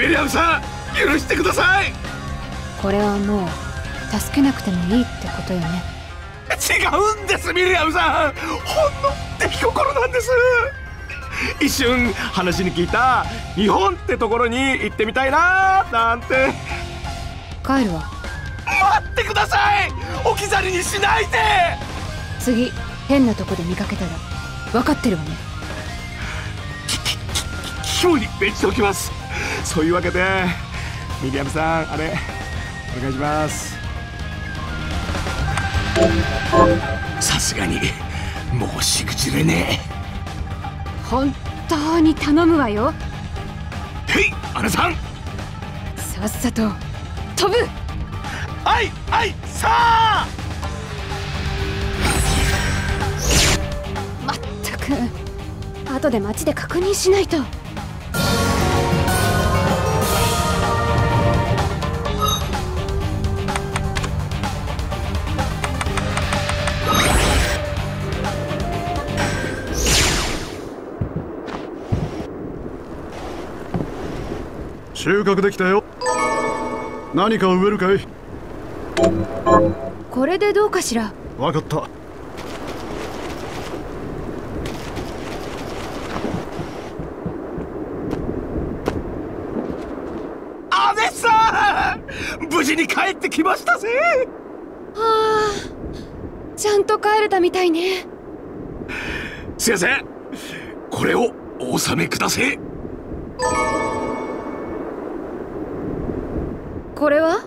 ミリアムさん許してください。これはもう助けなくてもいいってことよね。違うんですミリアムさん。ほんの出来心なんです。一瞬話に聞いた日本ってところに行ってみたいななんて。帰るわ。待ってください。置き去りにしないで。次変なとこで見かけたら分かってるわね。今日に弁しておきますそういうわけでミリアムさんあれお願いします。さすがに申し口れね。本当に頼むわよ。えへい姉さん。さっさと飛ぶ。はいはいさあ。まったく後で街で確認しないと収穫できたよ。何か植えるかい？これでどうかしら？わかった。姉さん！無事に帰ってきましたぜ！はあちゃんと帰れたみたいね。すいませんこれをお納めくださいこれは？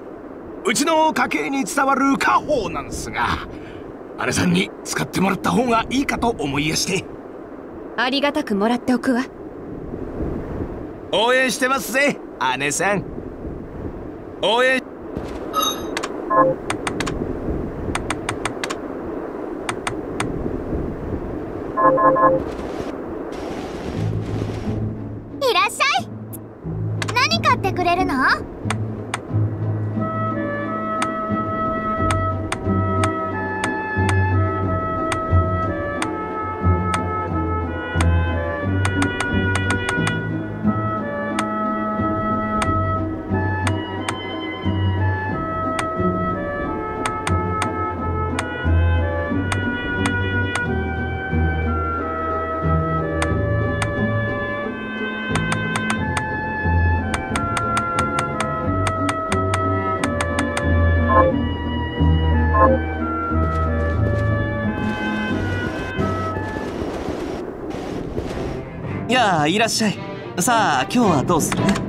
うちの家系に伝わる家宝なんですが姉さんに使ってもらった方がいいかと思いやして。ありがたくもらっておくわ。応援してますぜ姉さん。応援。いらっしゃい。何買ってくれるの？あいらっしゃい。さあ今日はどうする？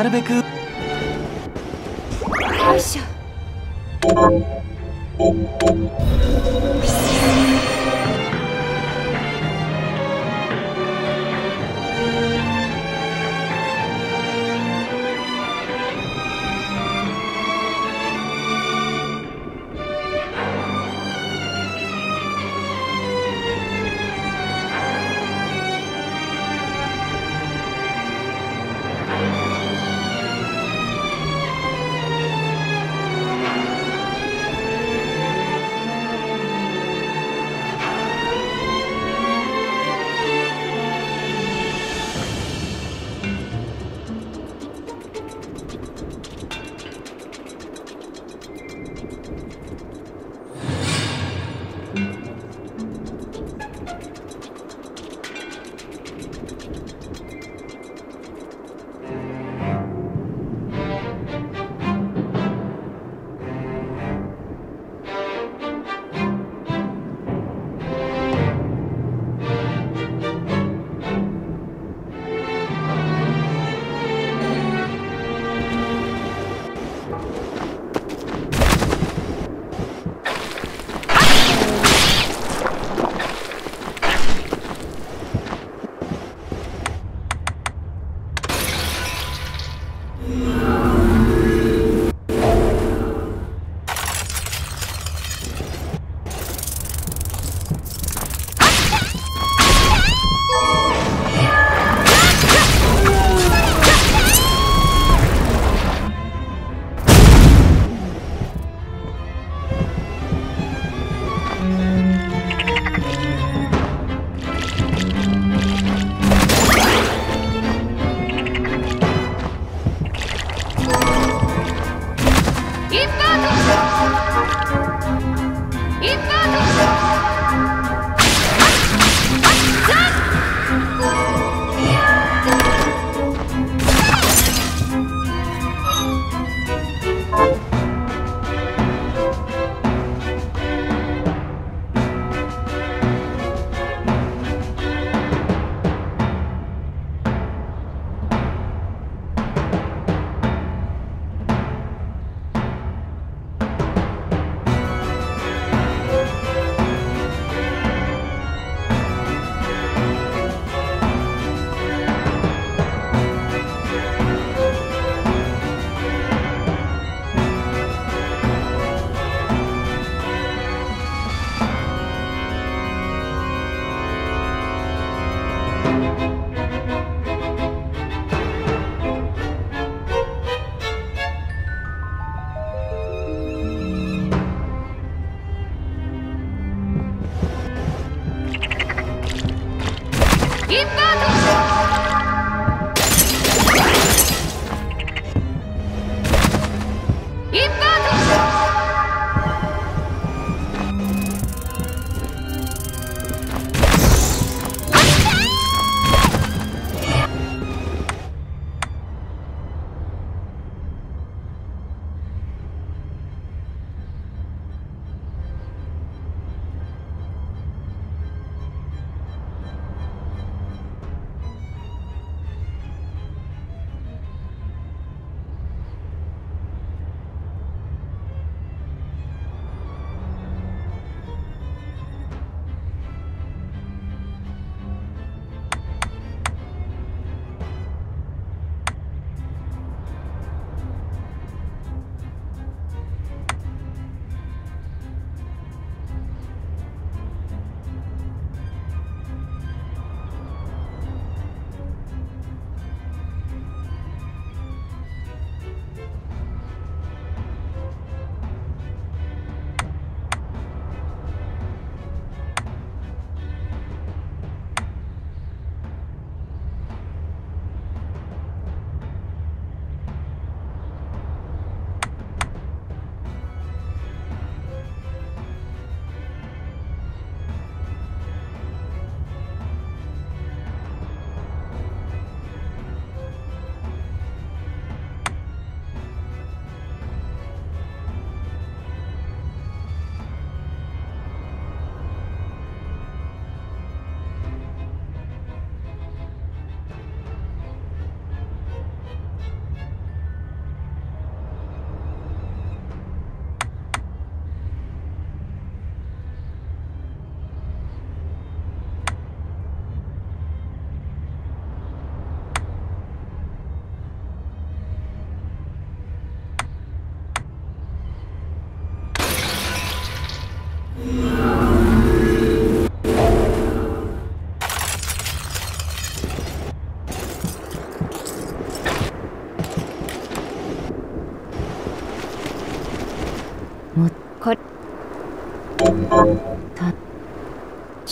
なるべく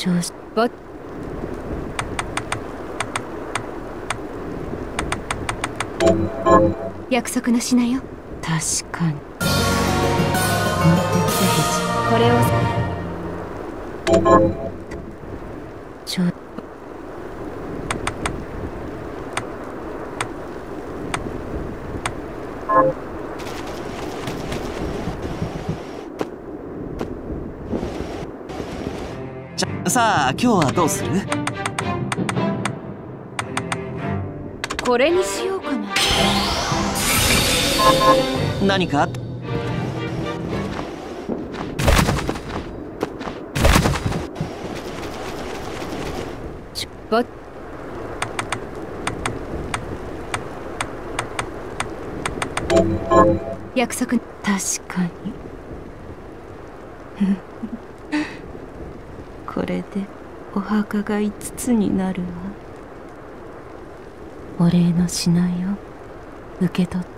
調子ぼ約束の品よ。さあ今日はどうする？これにしようかな。何か？あっぼ約束確かにこれでお墓が5つになるわ。お礼の品よ受け取って。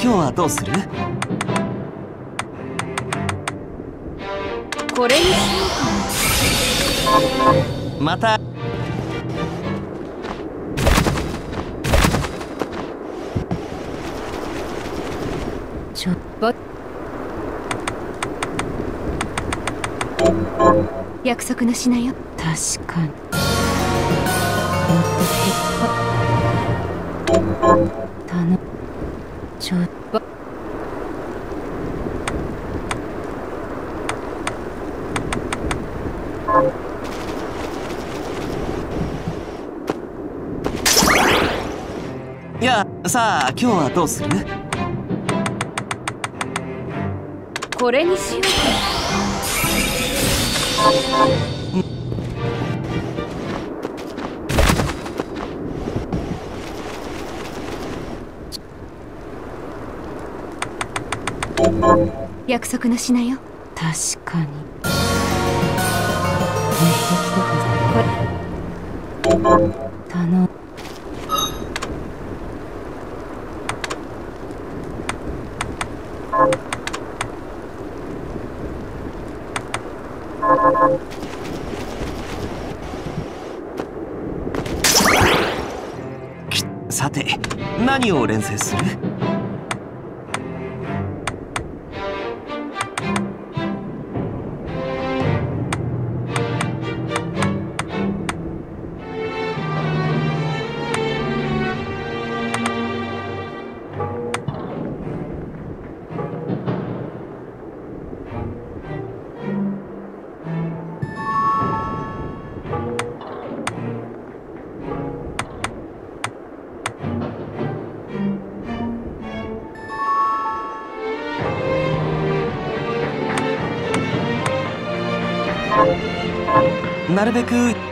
日はどうする？これにしようかまた。ちょっと。約束の品よ。確かにちょっといやさあ今日はどうする？これにしようか。約束の品よ。確かに。頼むなるべく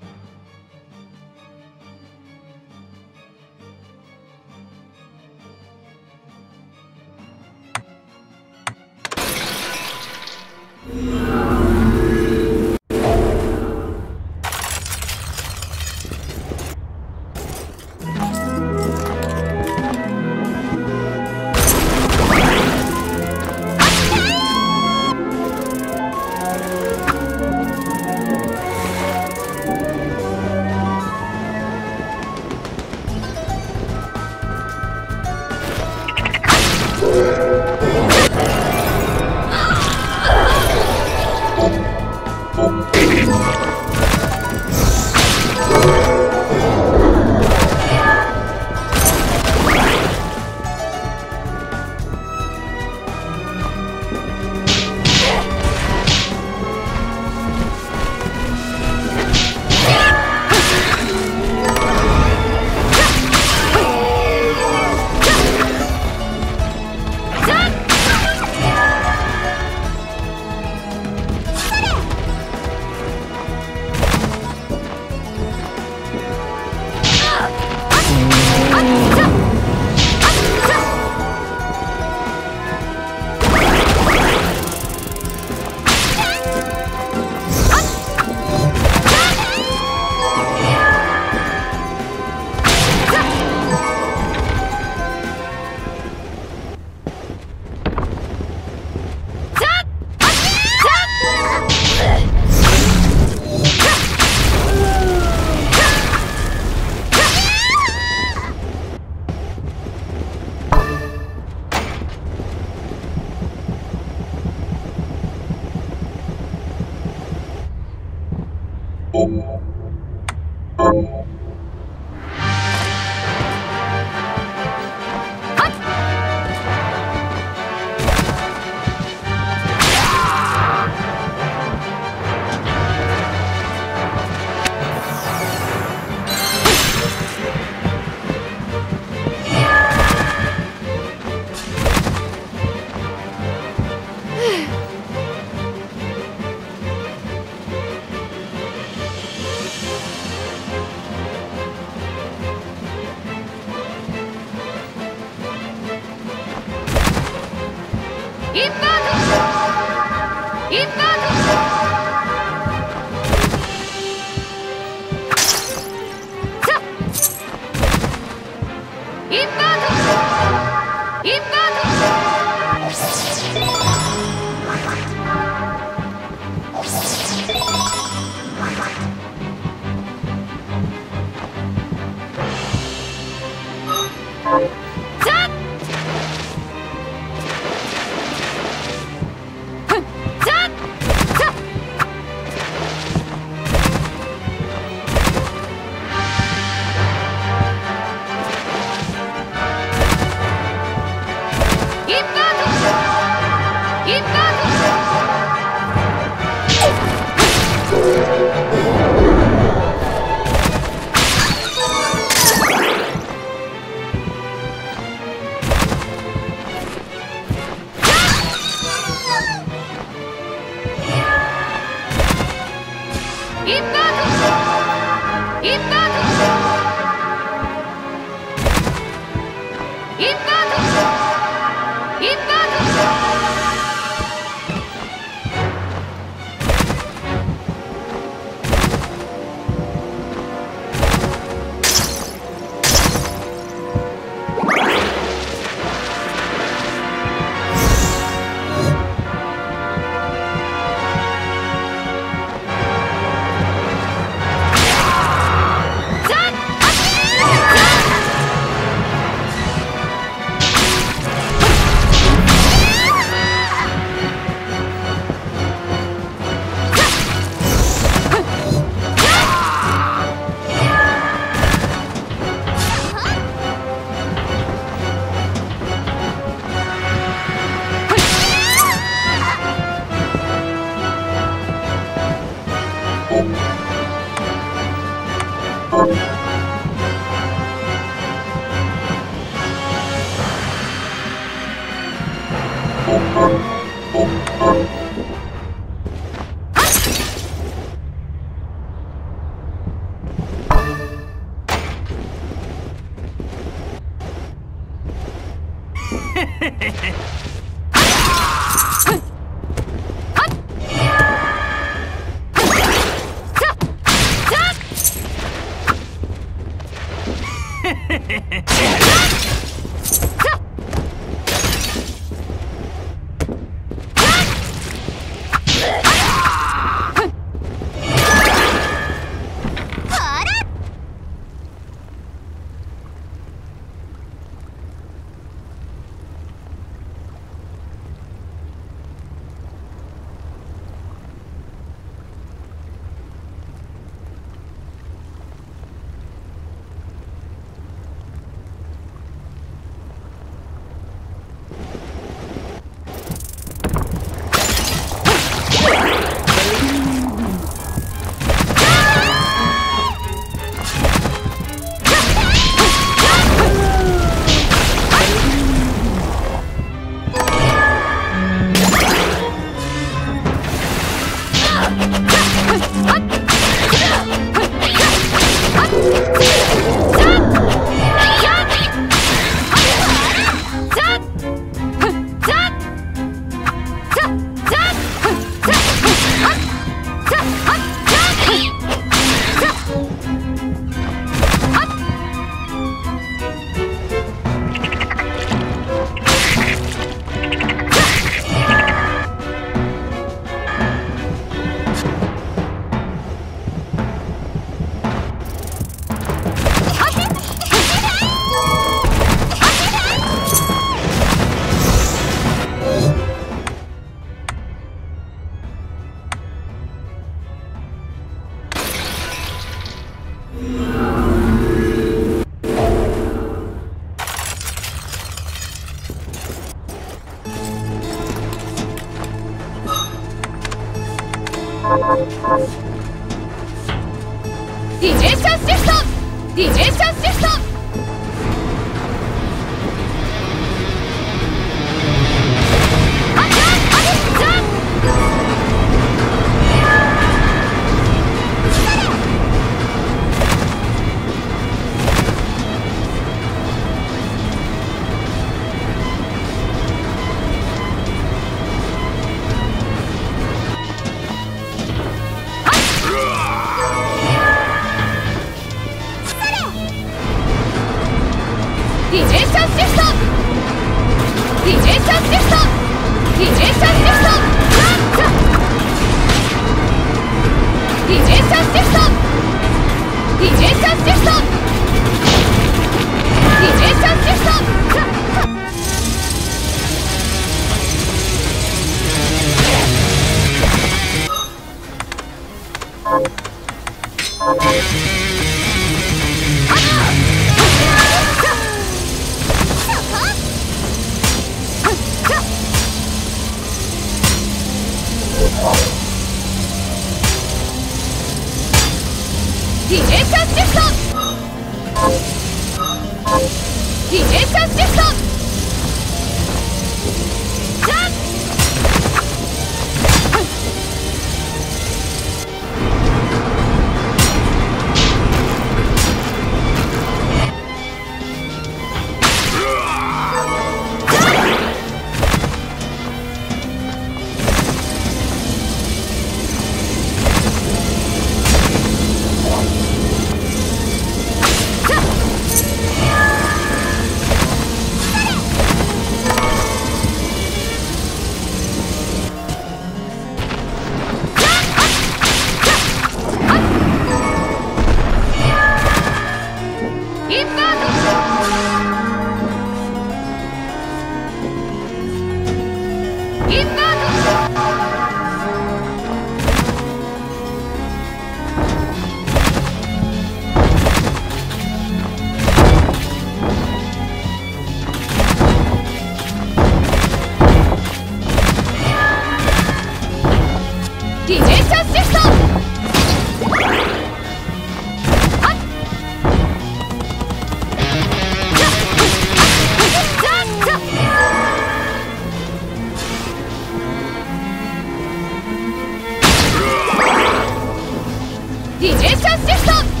ダッションシ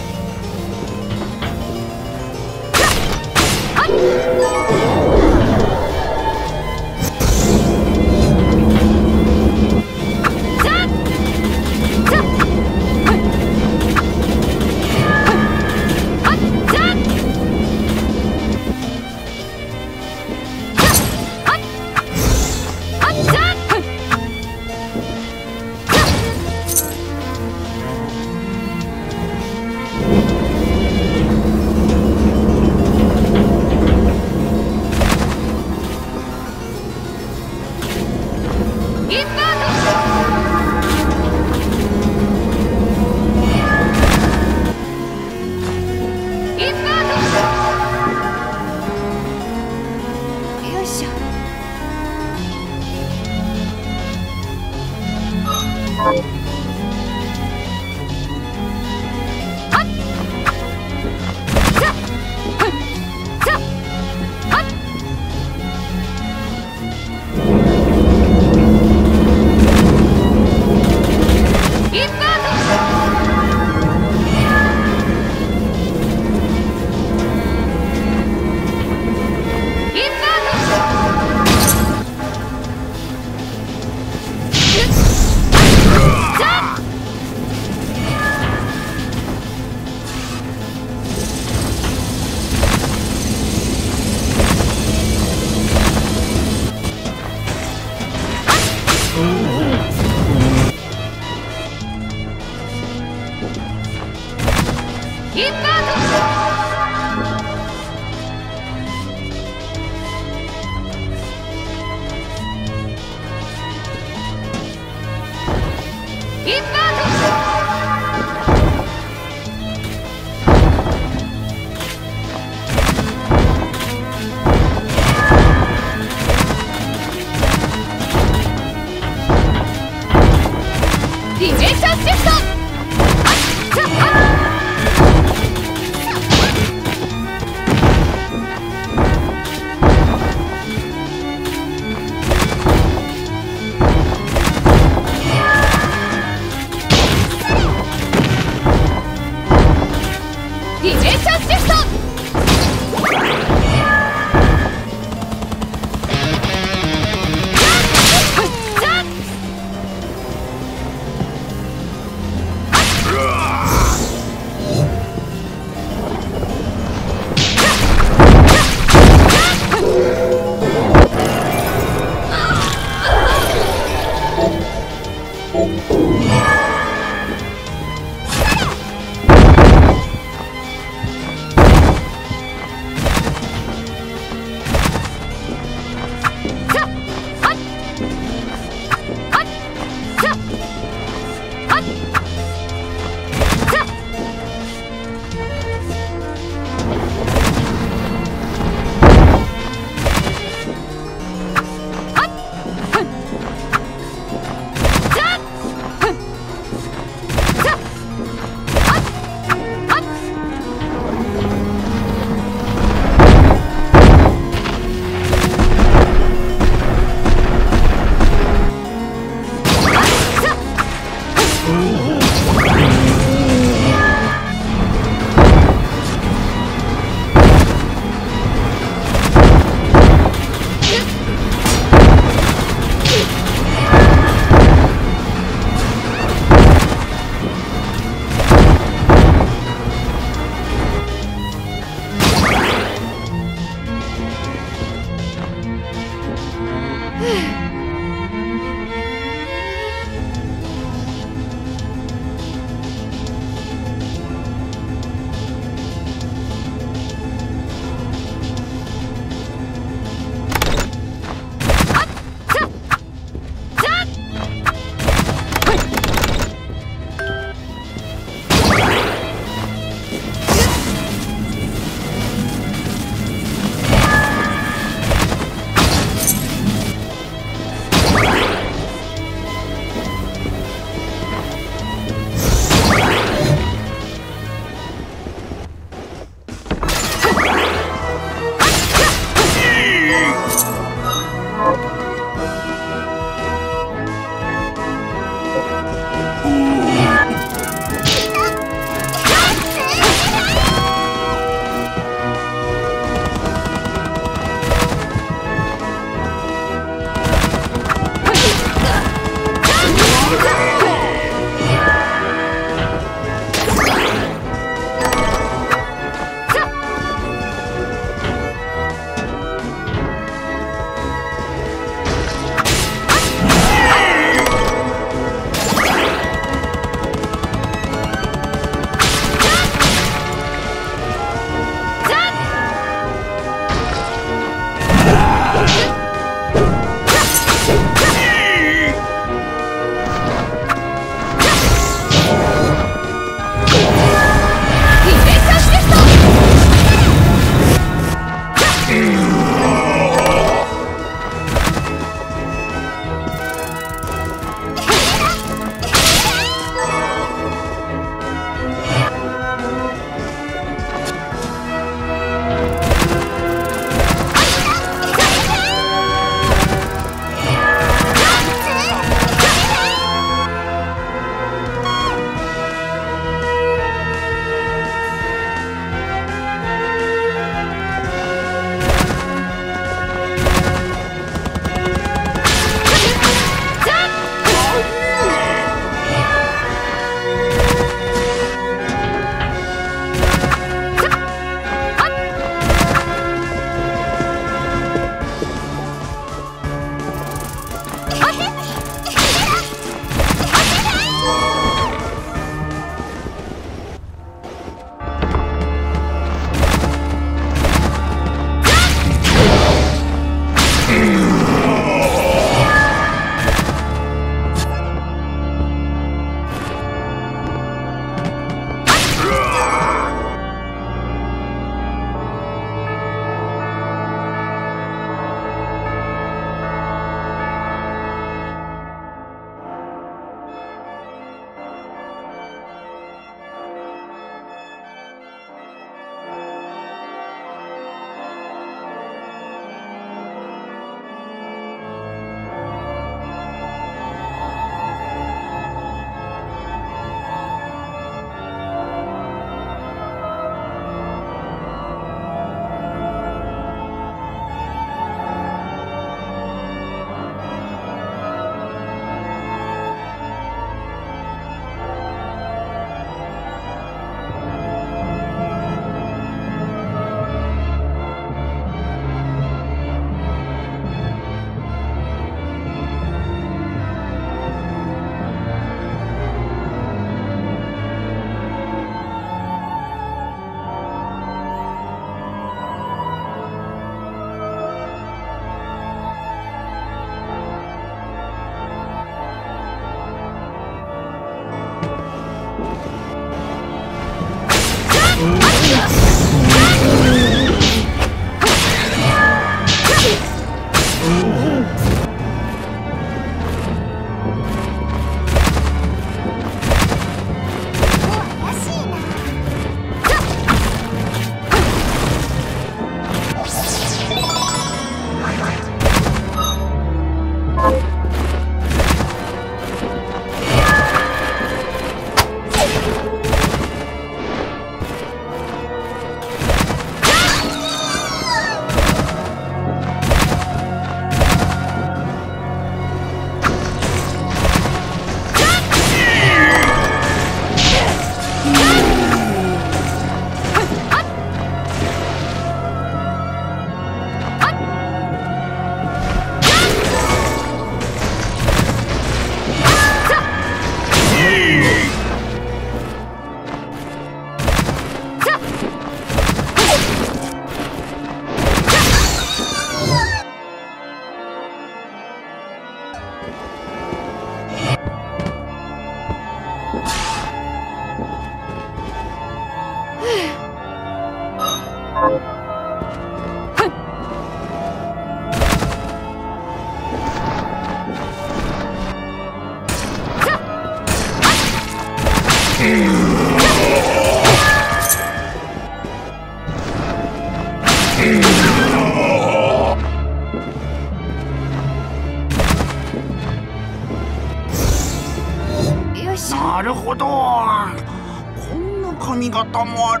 な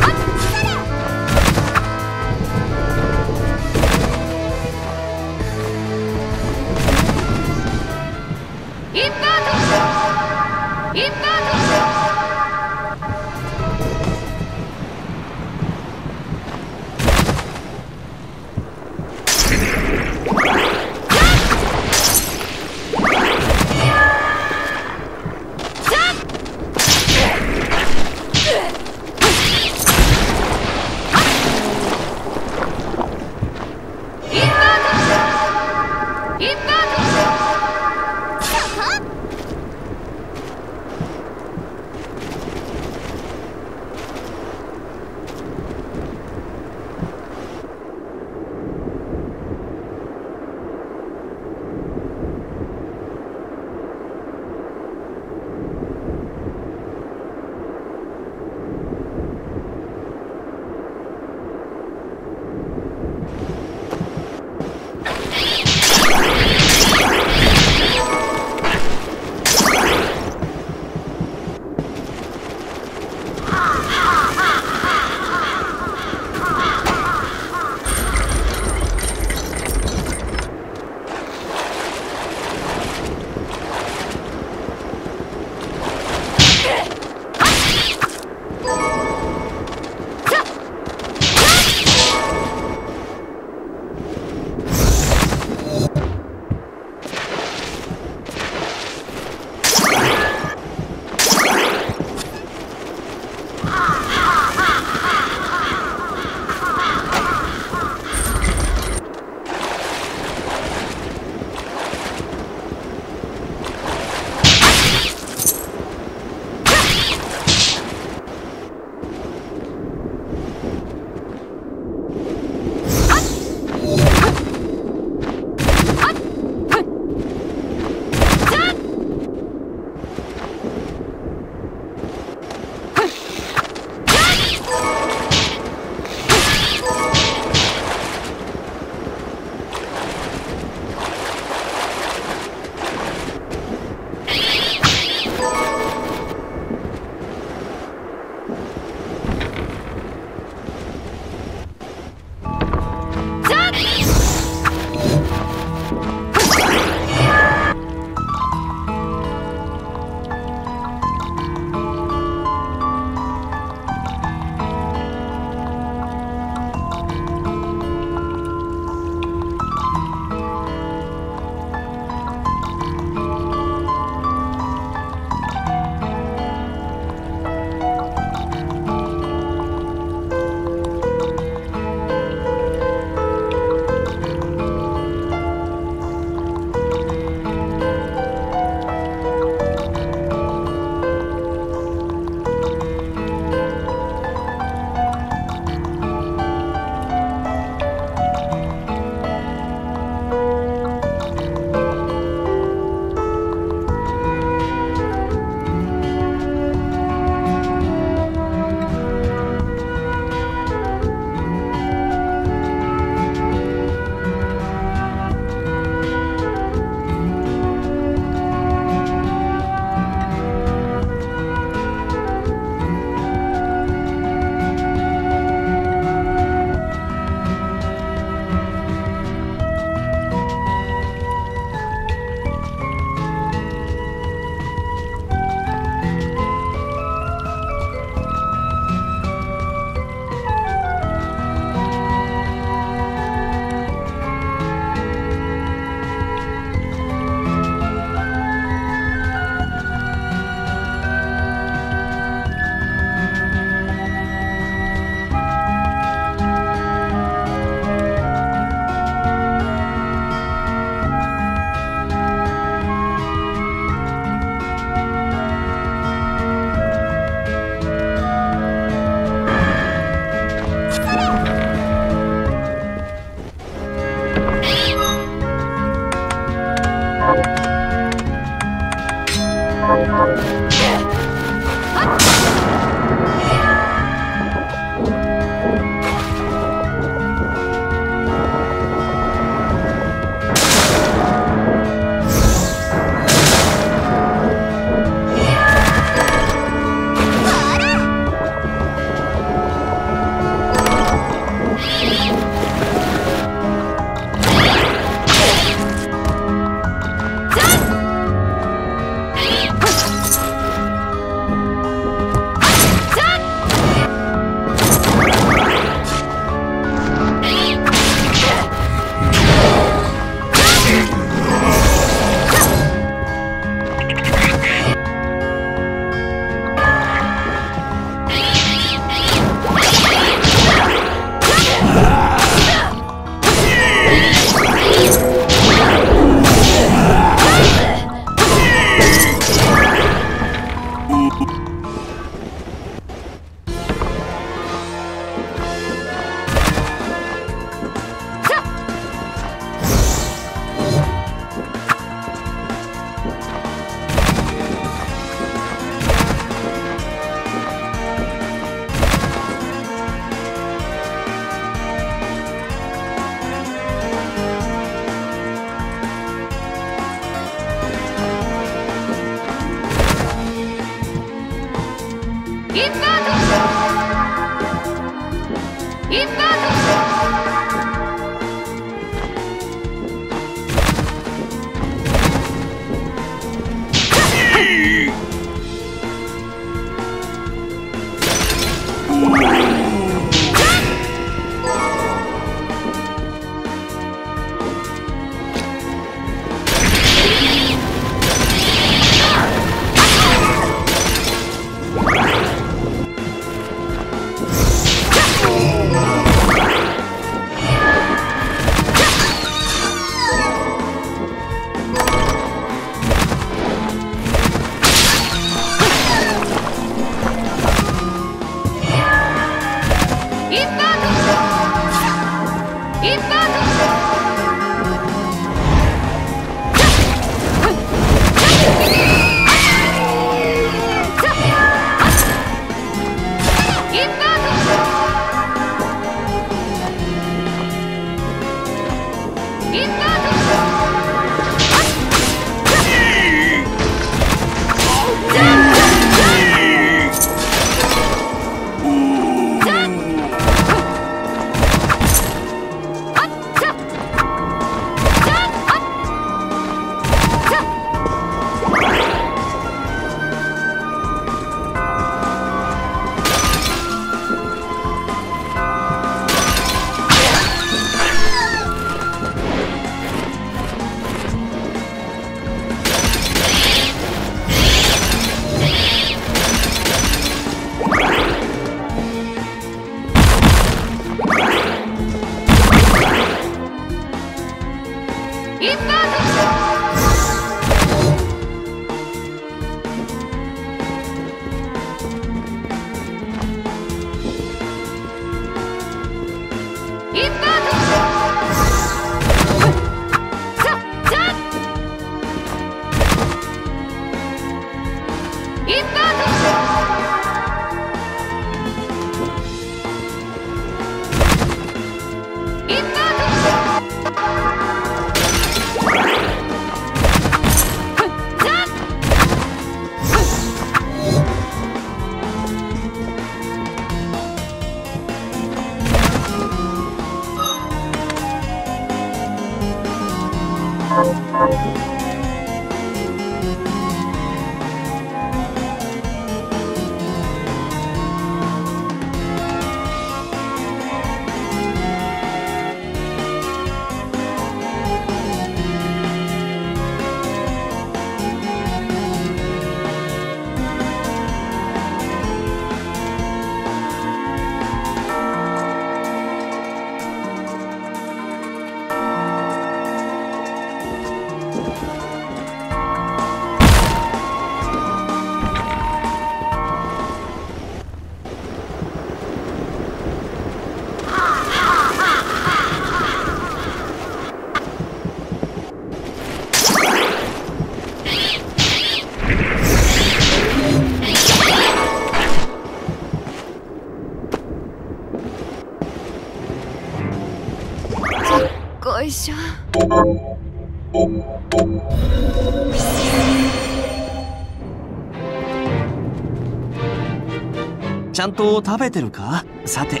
と食べてるか？さて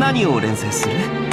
何を連載する？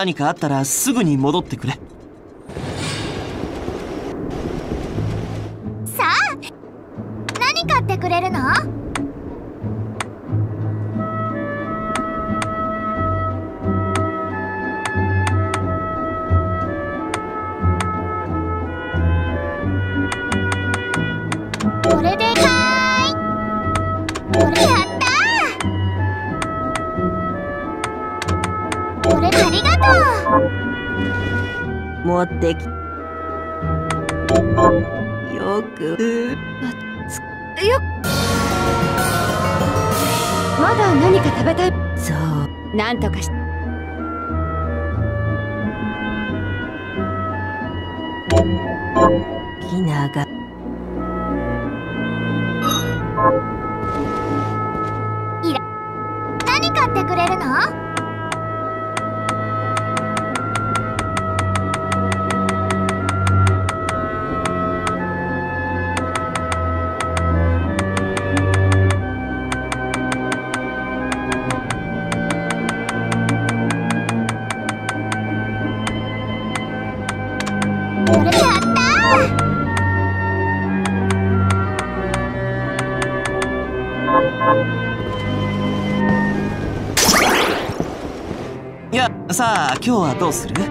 何かあったらすぐに戻ってくれ。どうする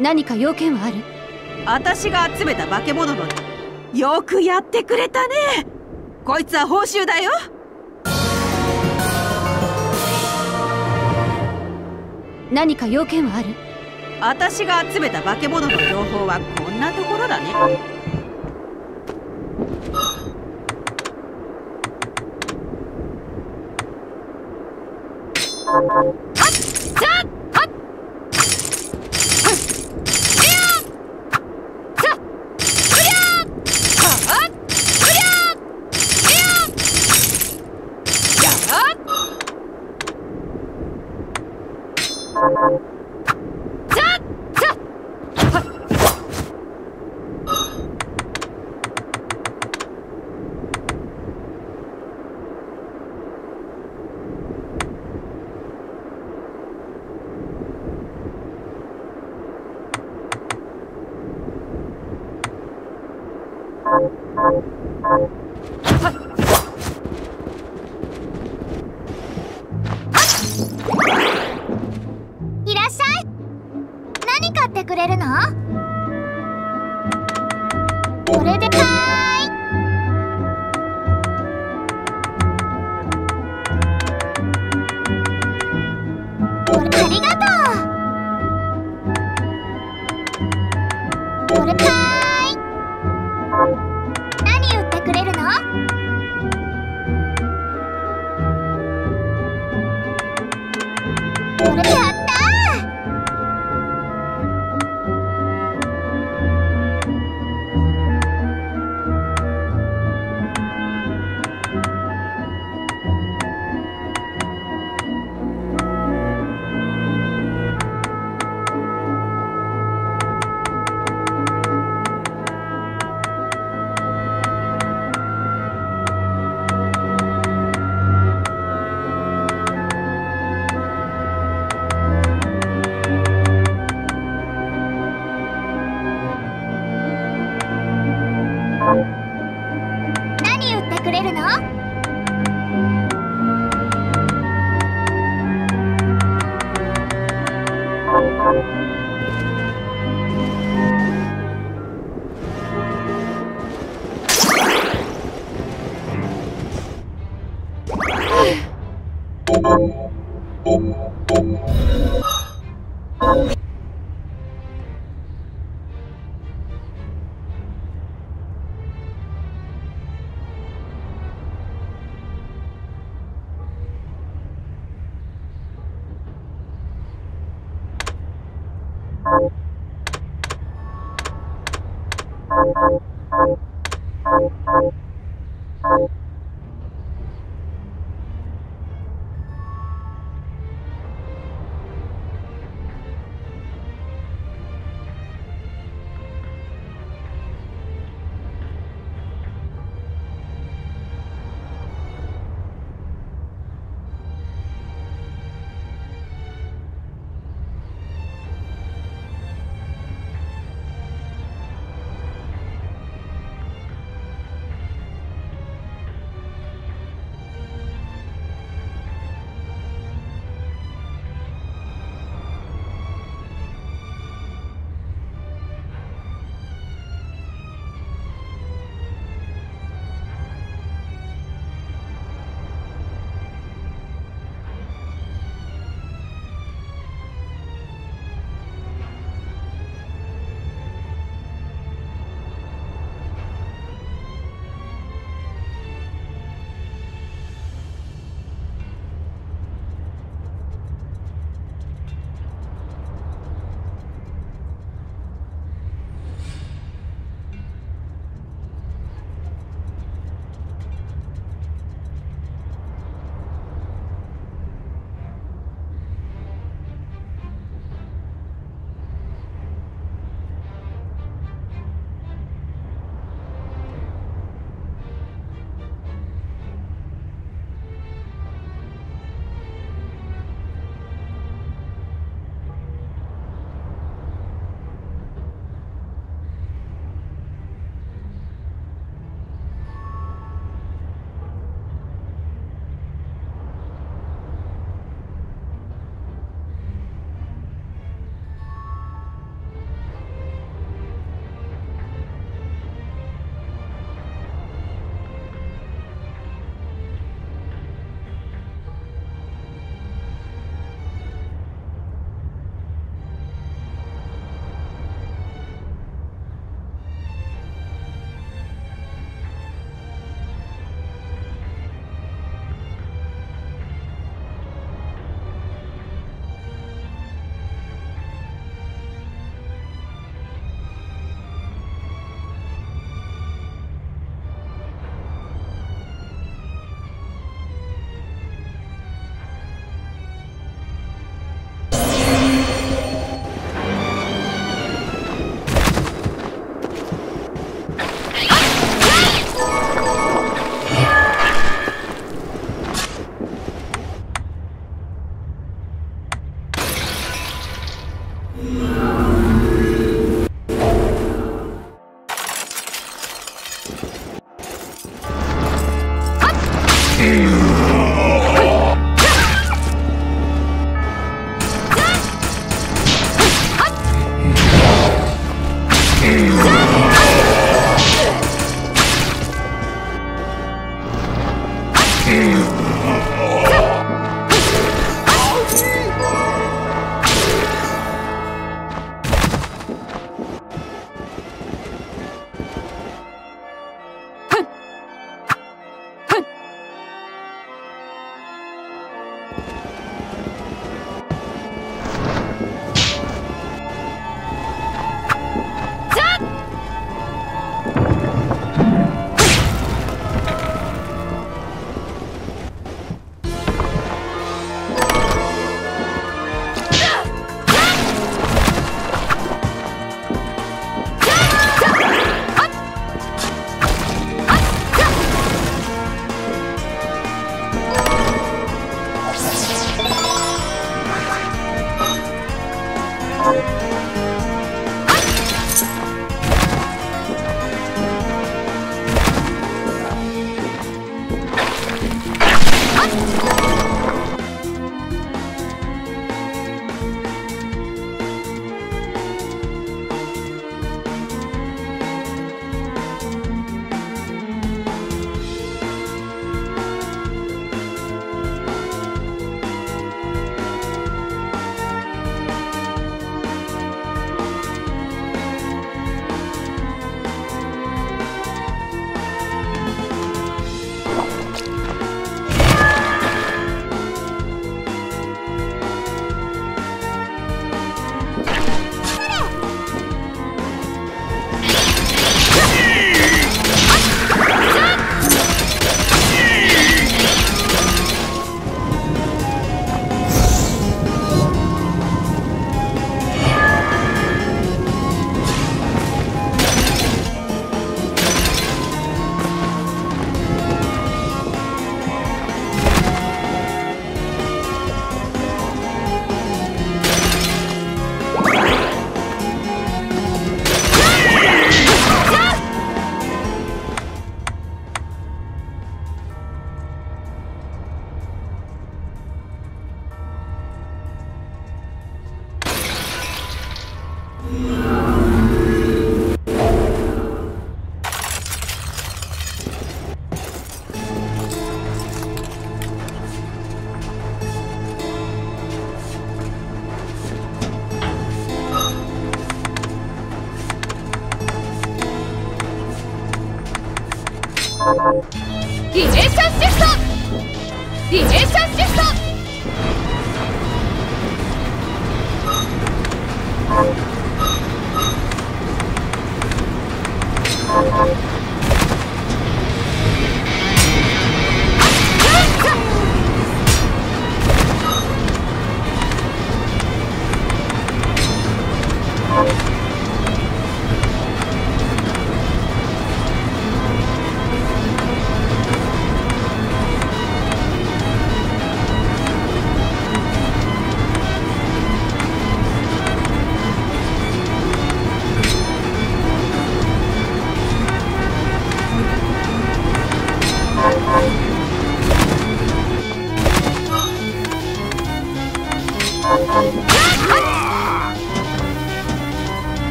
何か要件はある？私が集めた化け物のよくやってくれたね。こいつは報酬だよ。何か要件はある？私が集めた化け物の情報はこんなところだね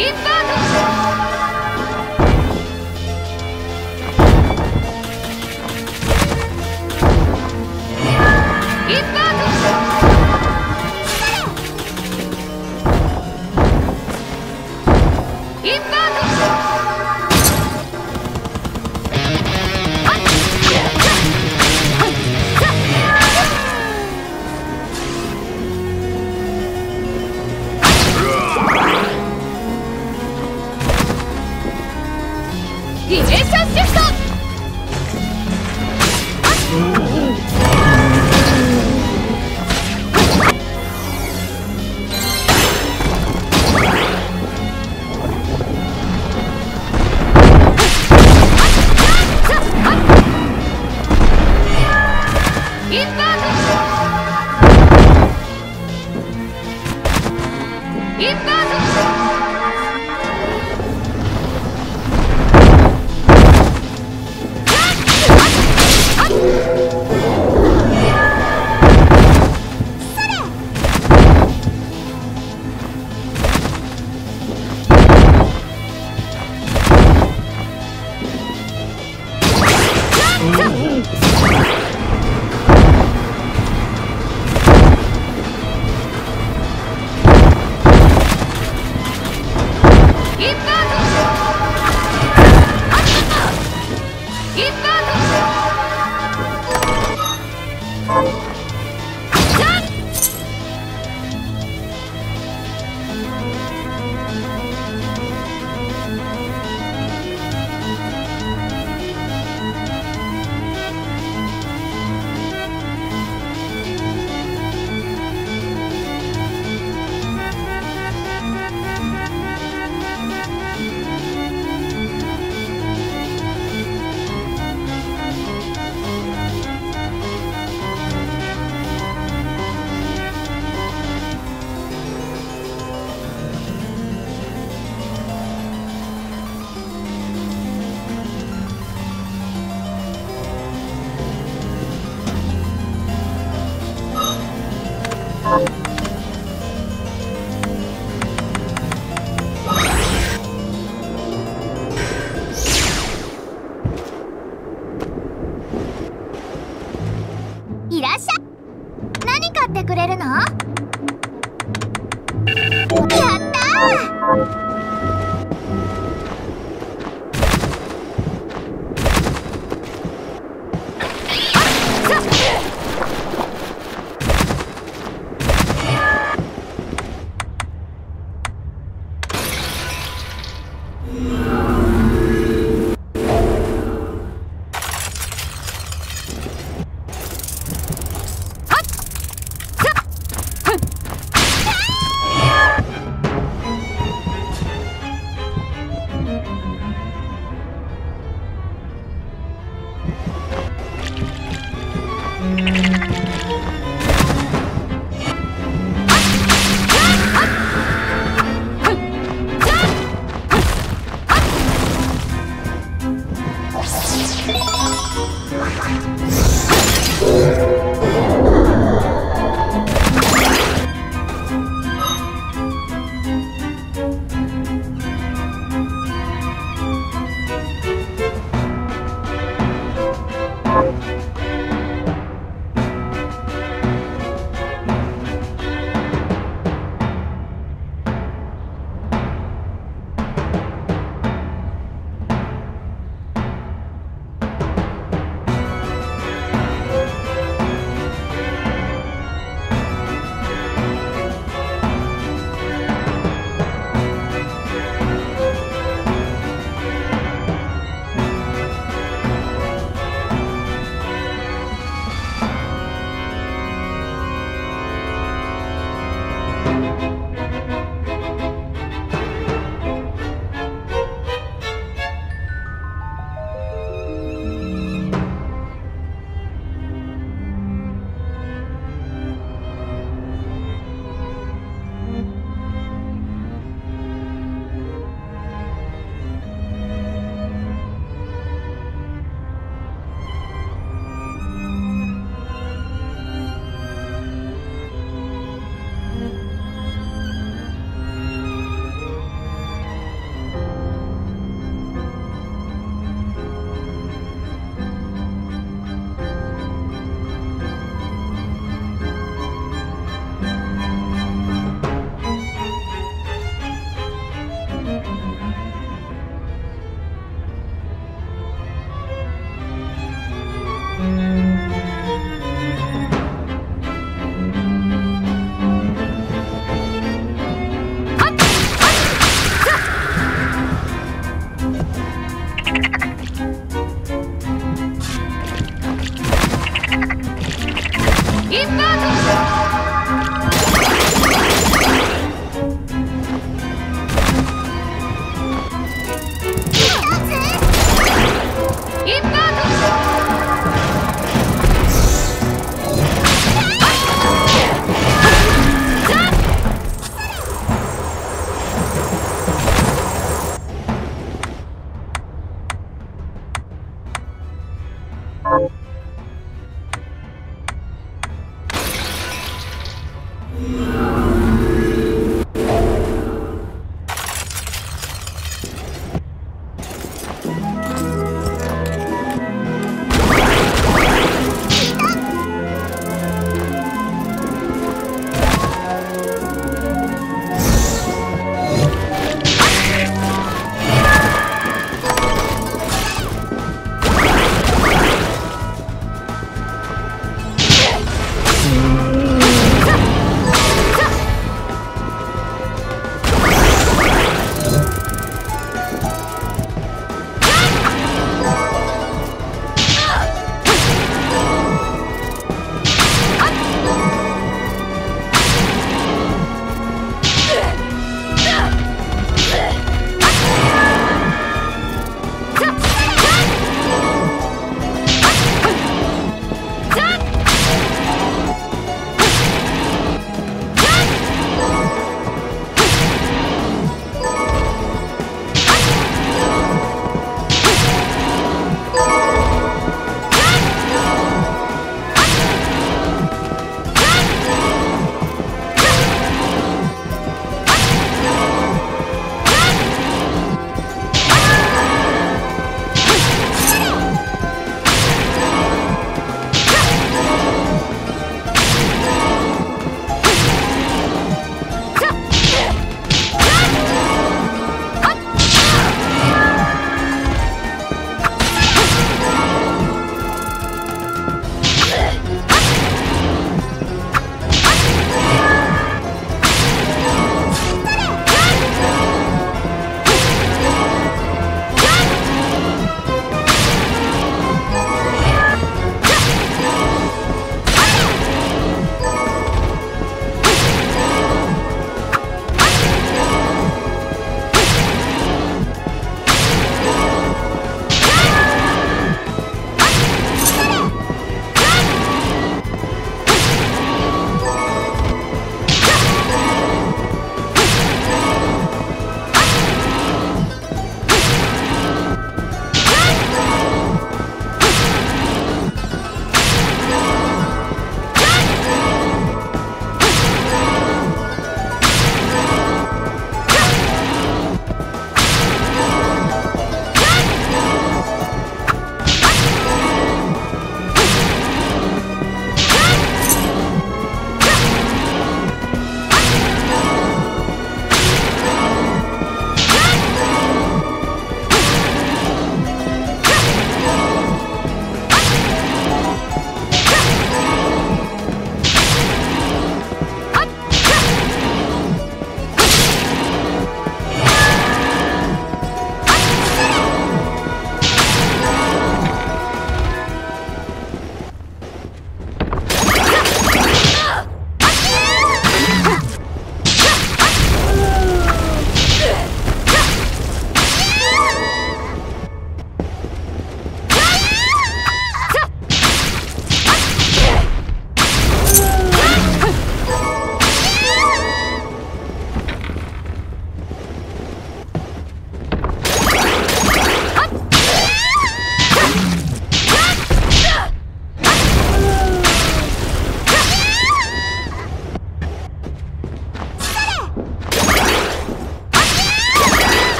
イン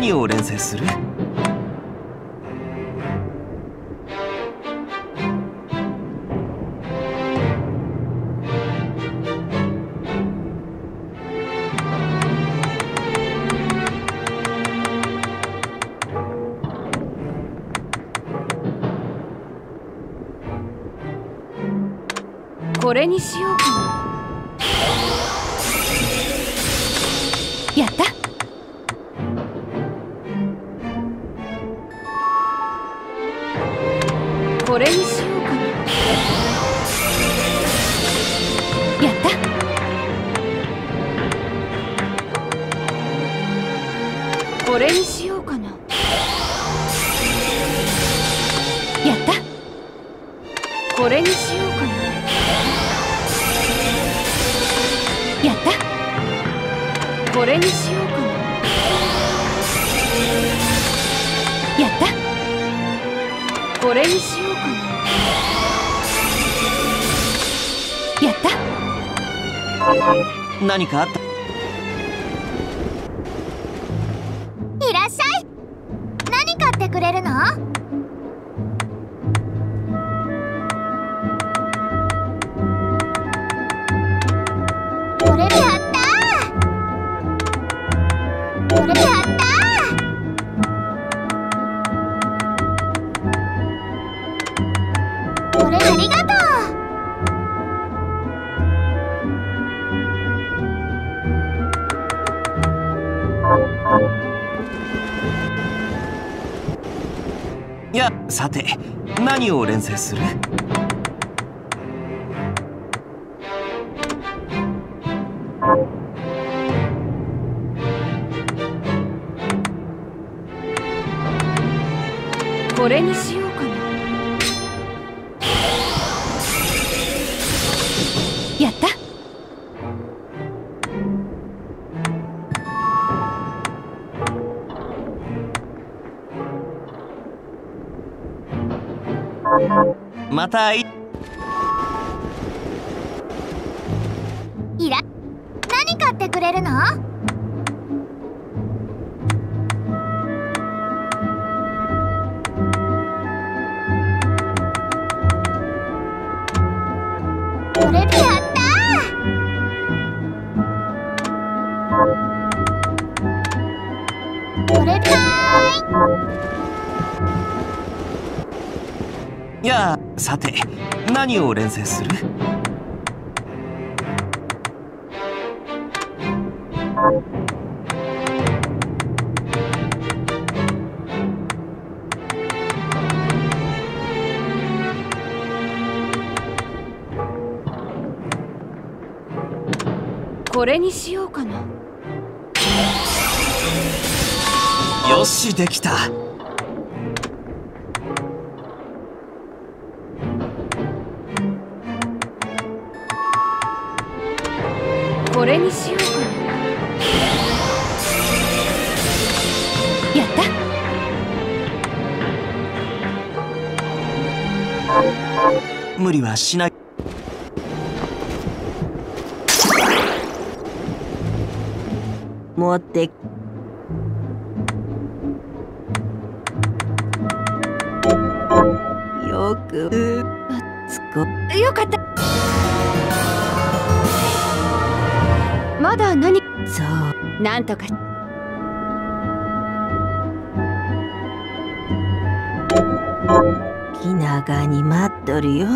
何を連成する？何かあった何を連成する？れるの？これでやったこれではい！やさて何を連成する？にしようかな。よしできた。これにしようかな。やった。無理はしない持って。よく。つこよかった。まだ何？そう。なんとか。気長に待っとるよ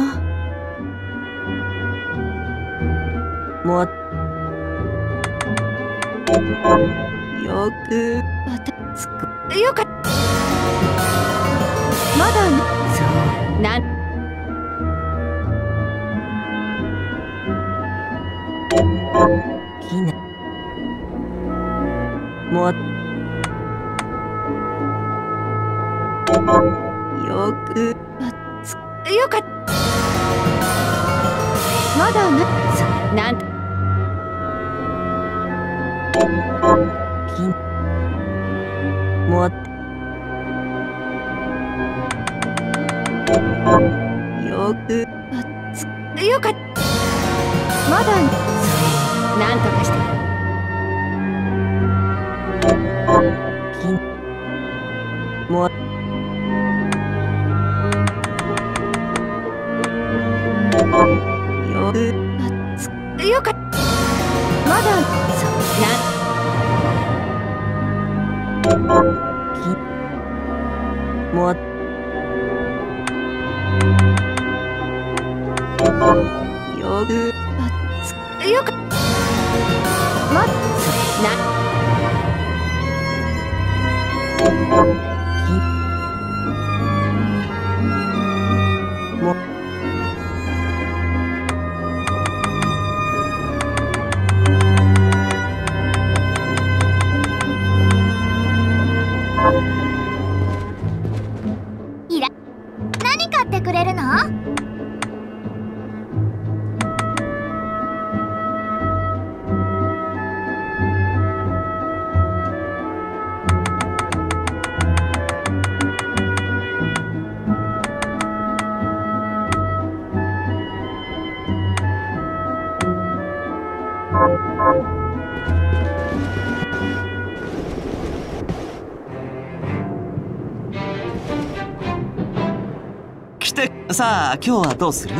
今日はどうする？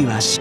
りはし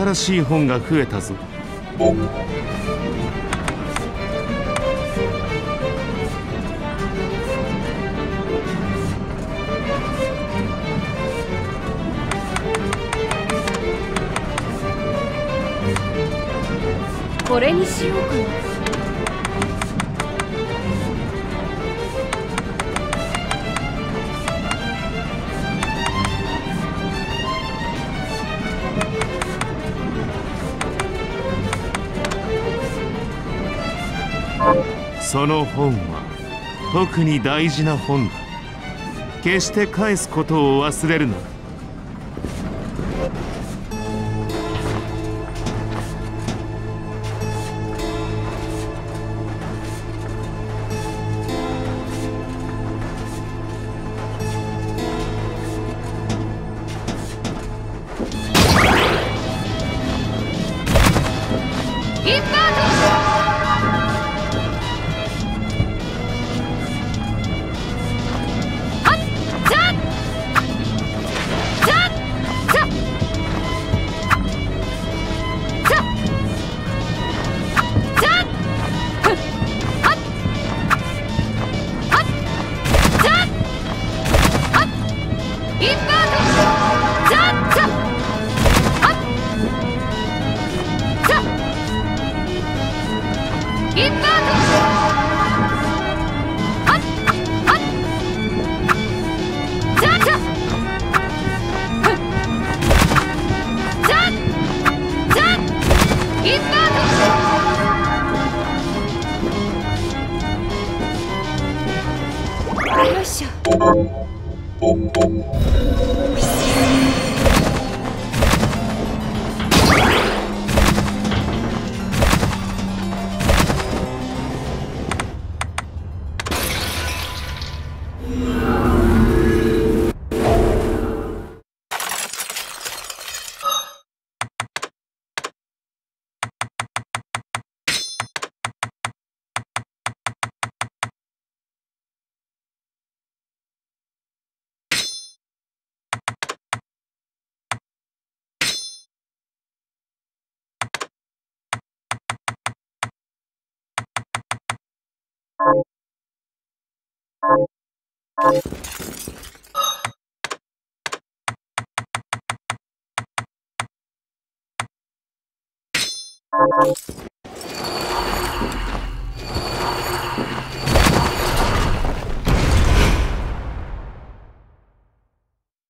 新しい本が増えたぞ。特に大事な本だ。決して返すことを忘れるな。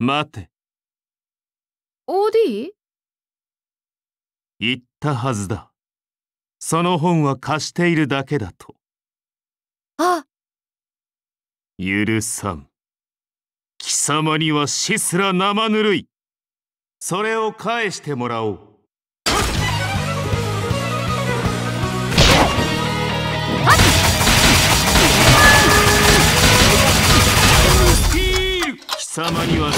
待て。OD? 言ったはずだ。その本は貸しているだけだとあ許さん。貴様には死すら生ぬるい。それを返してもらおう。貴様には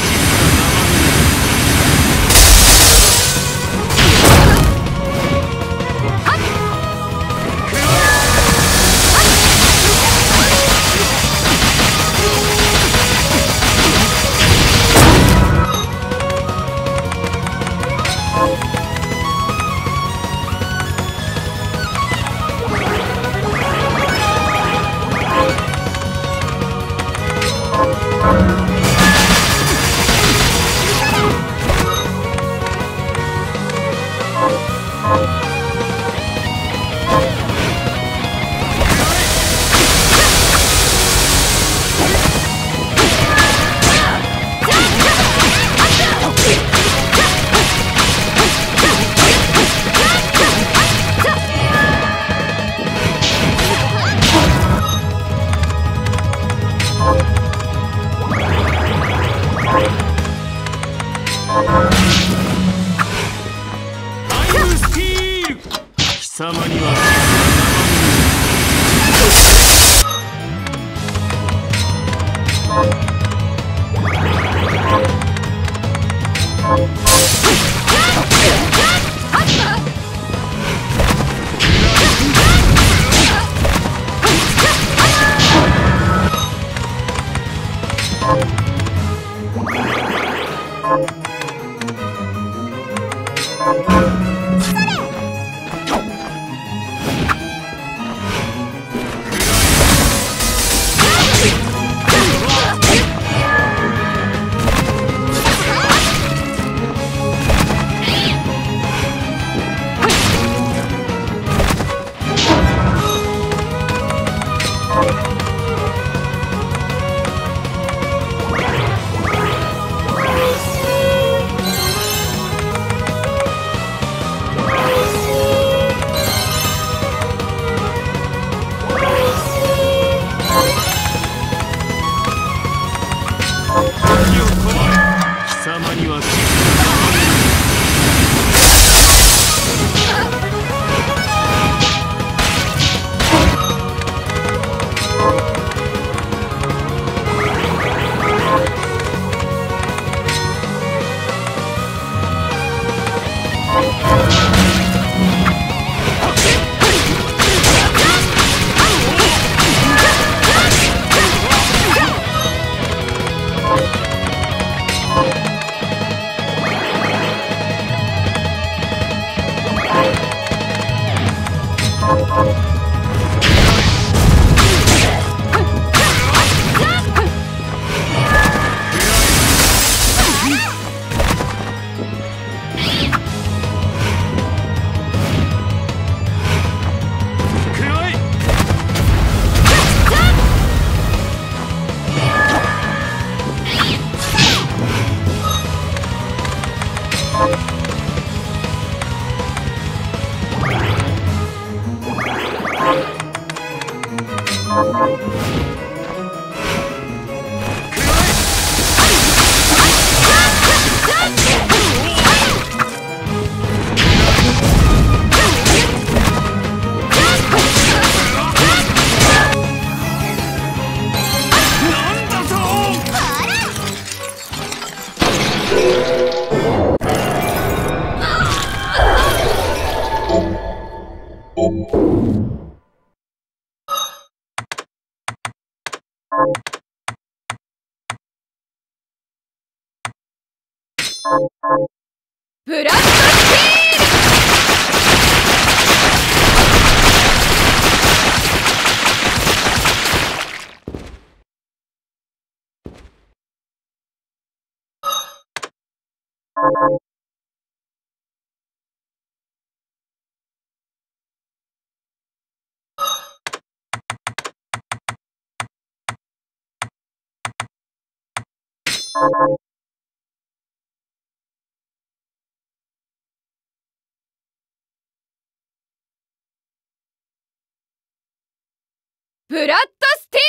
ブラッドスティー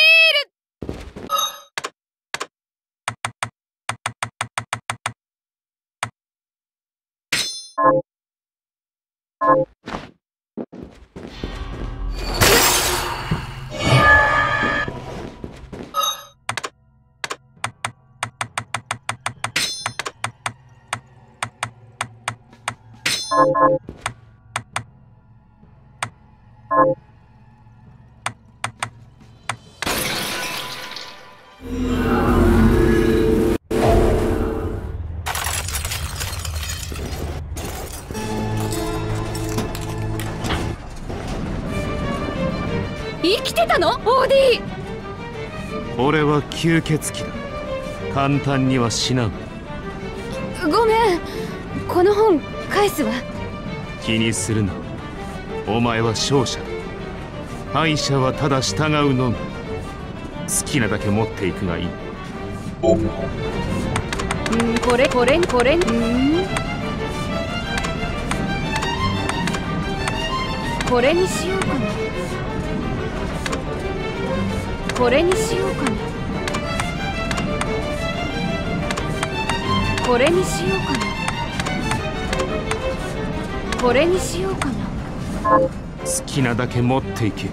ル！生きたの？オーディ俺は吸血鬼だ。簡単には死なんごめん。この本返すわ。気にするな。お前は勝者だ。敗者はただ従うのみ。好きなだけ持っていくがいい。うんこれこれこれうん。これにしようこれにしようかな。これにしようかな。これにしようかな。好きなだけ持っていけ。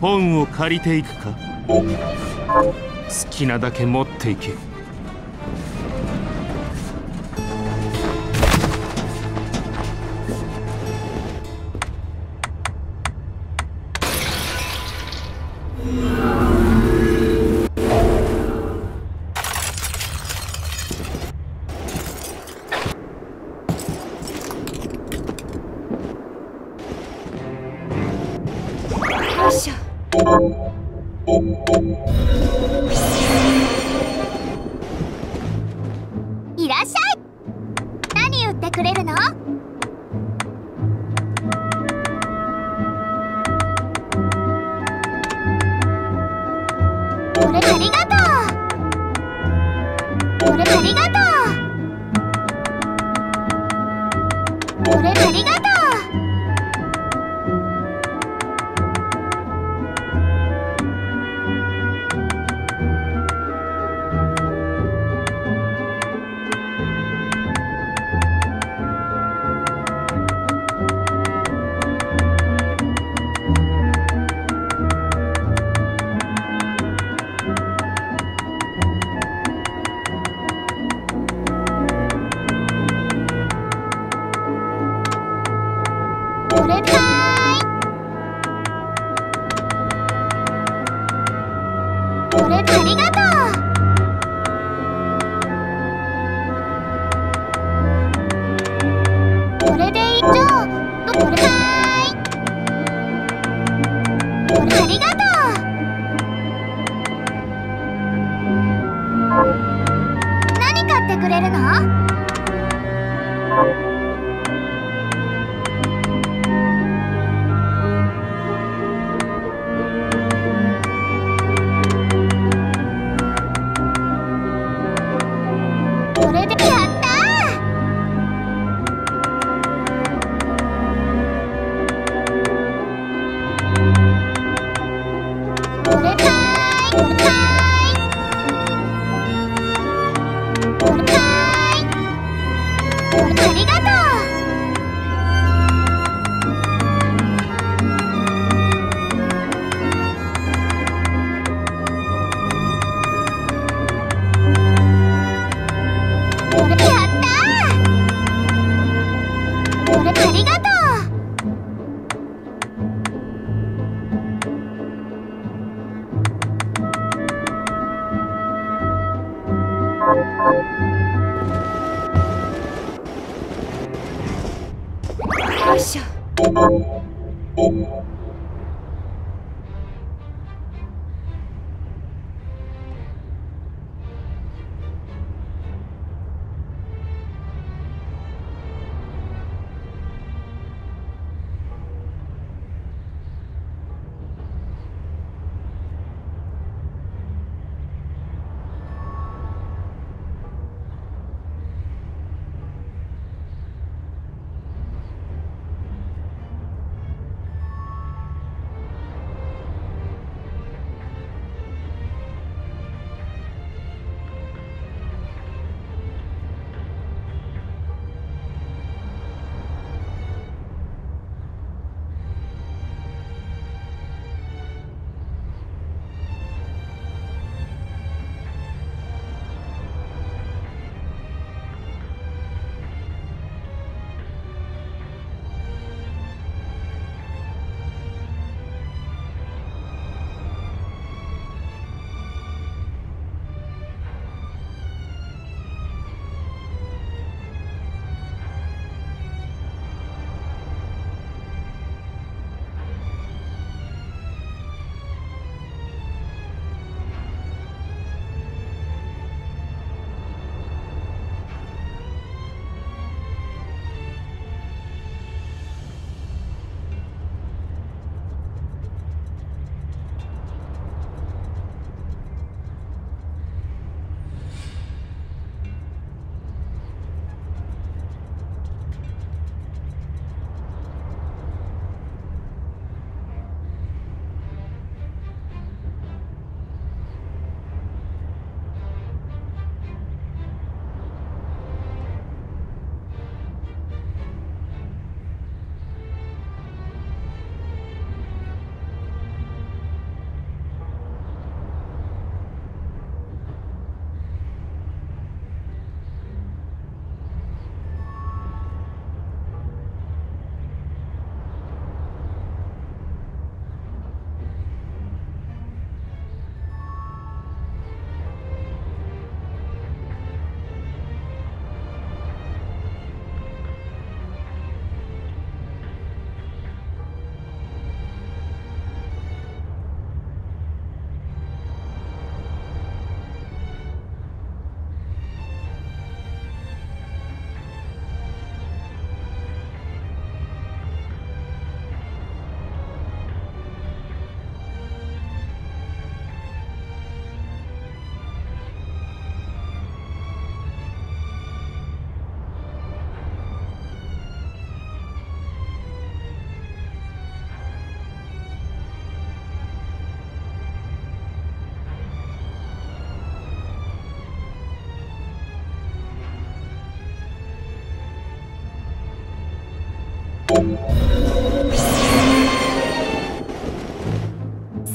本を借りていくか？好きなだけ持っていけ。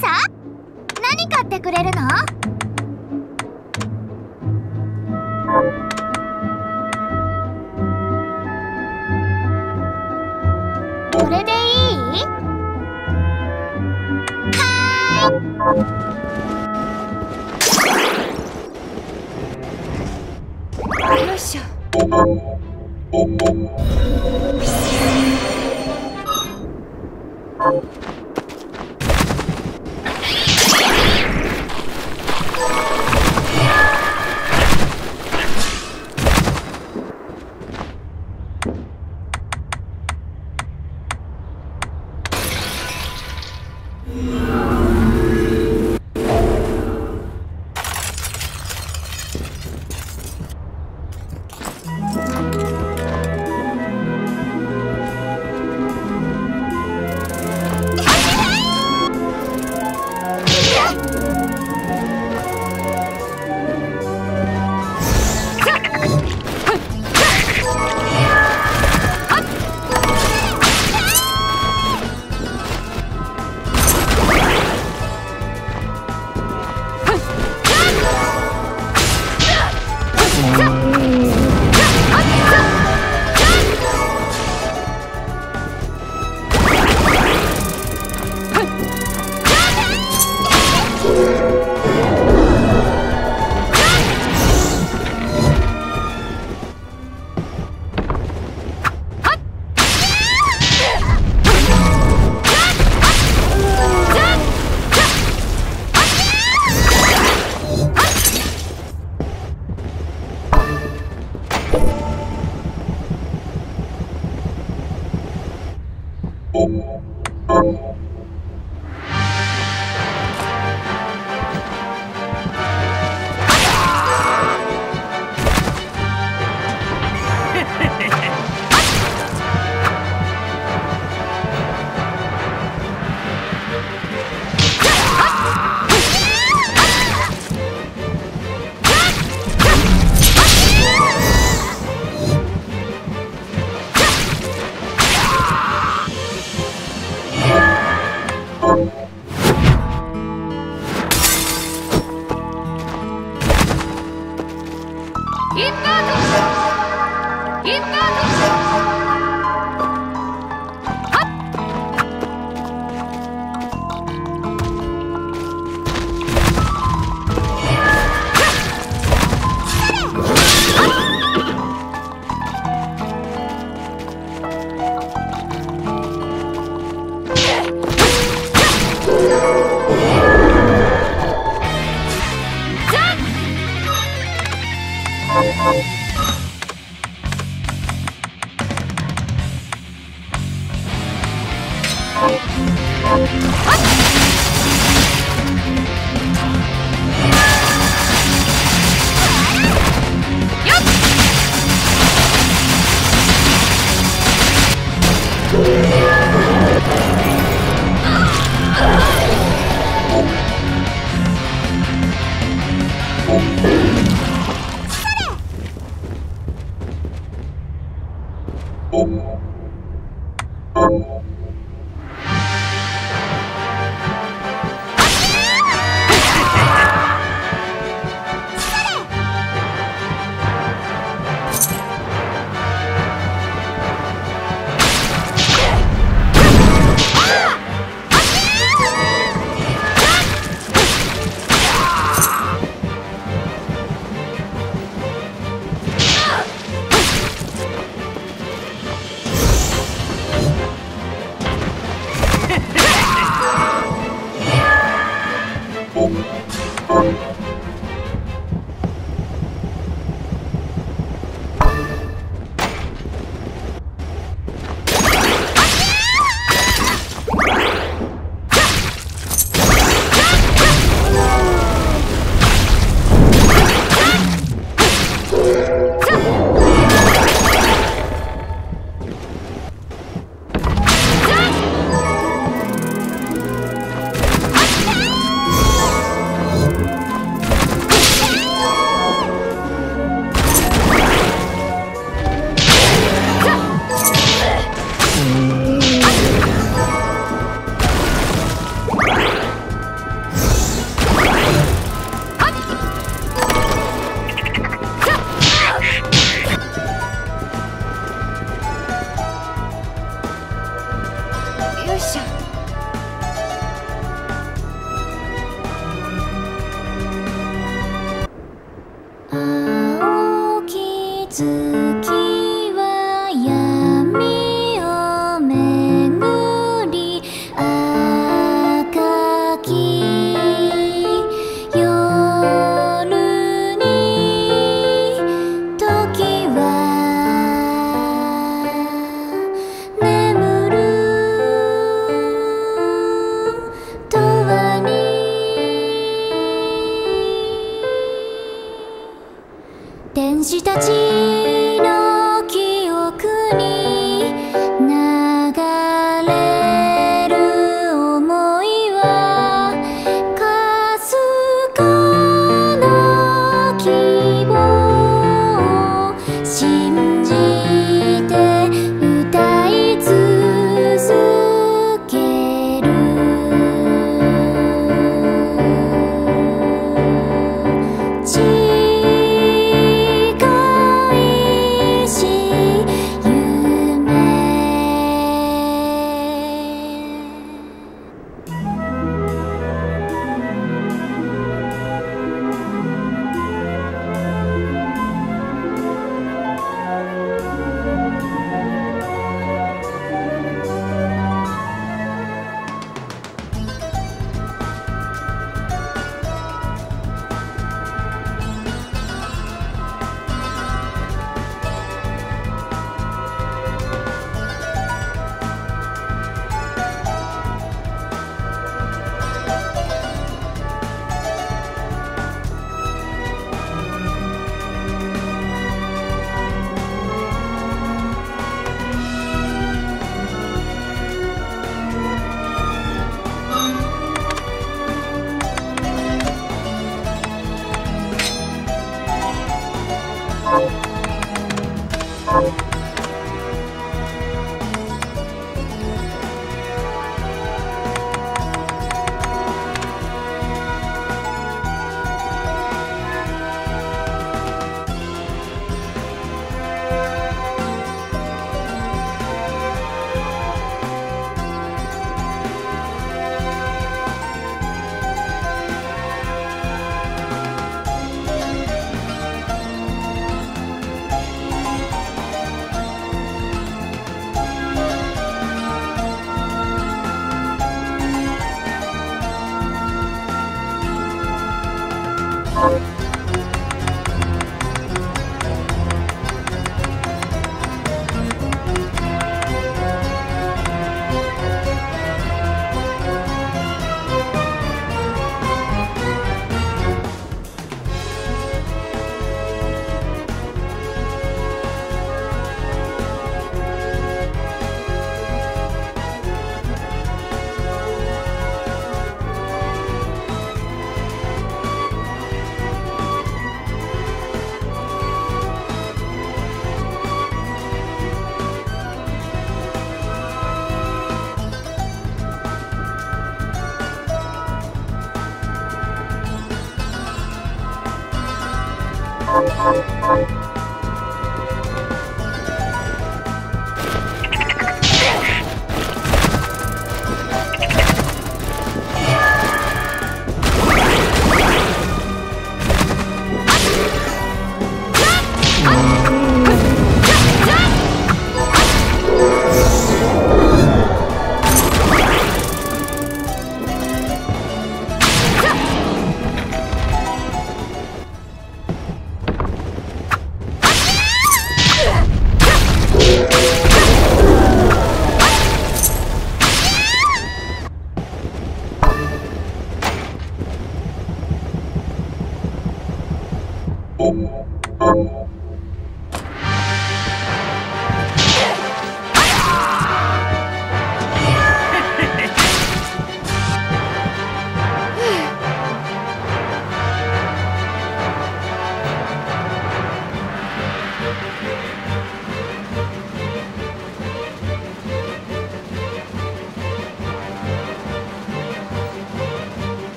さあ何買ってくれるの？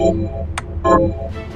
よい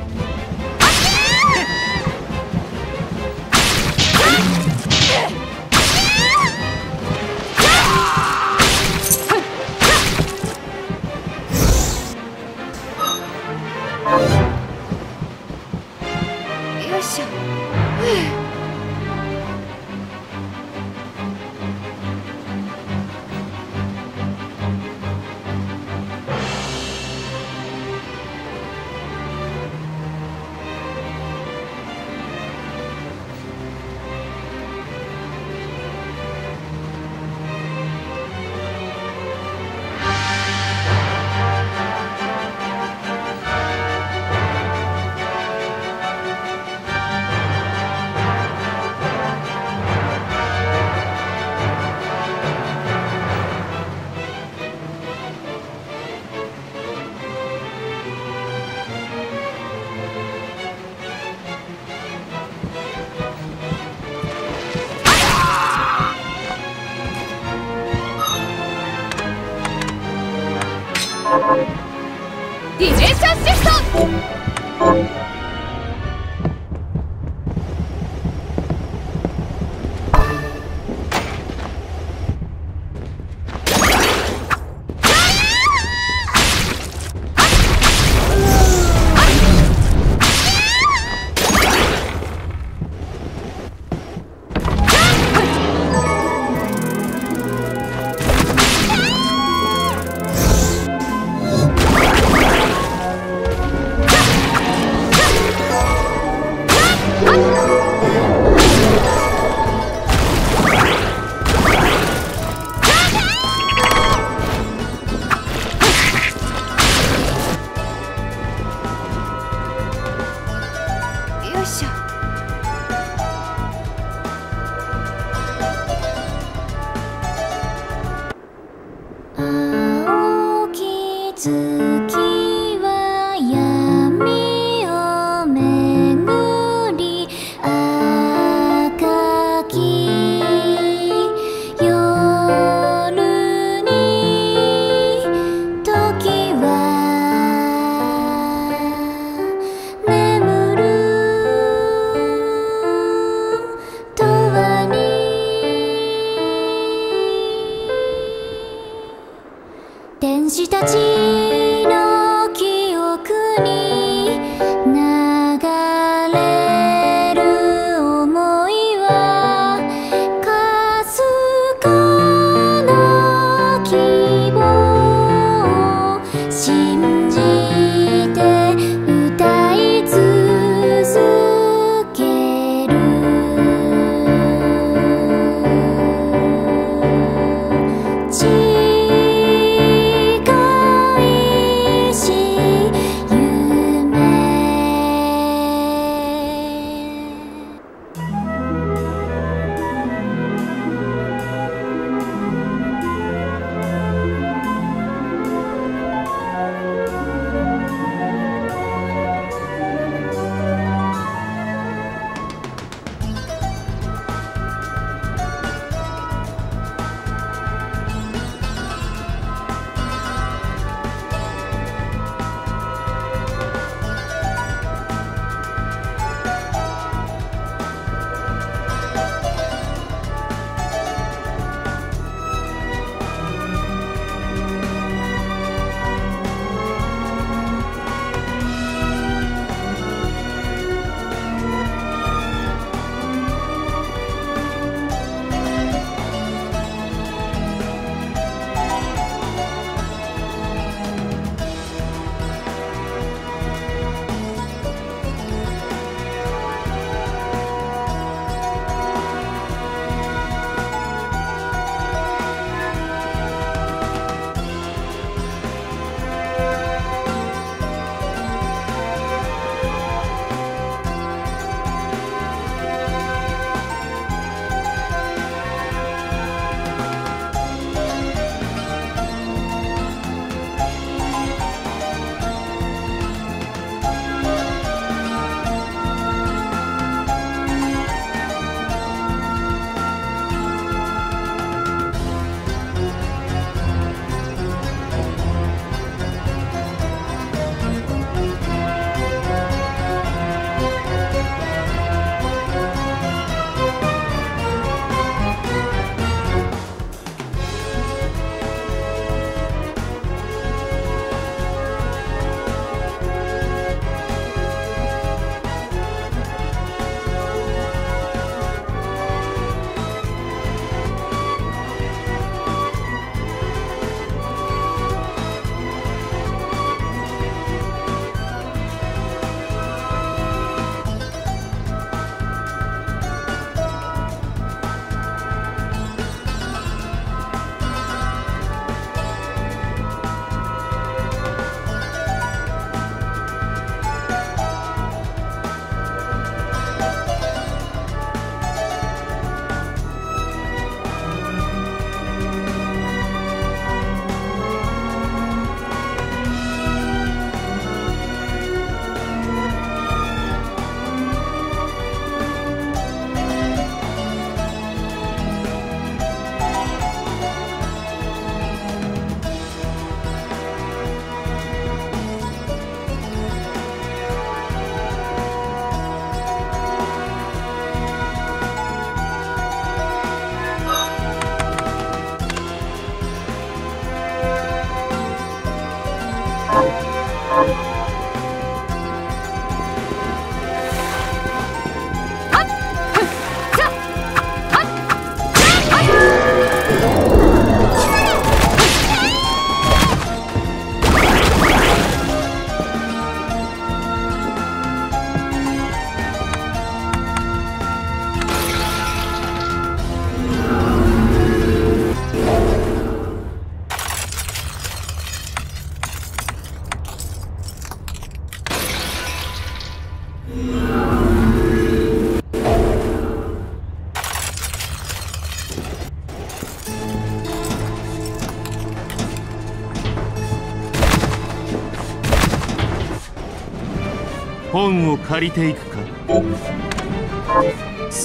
本を借りていくか。好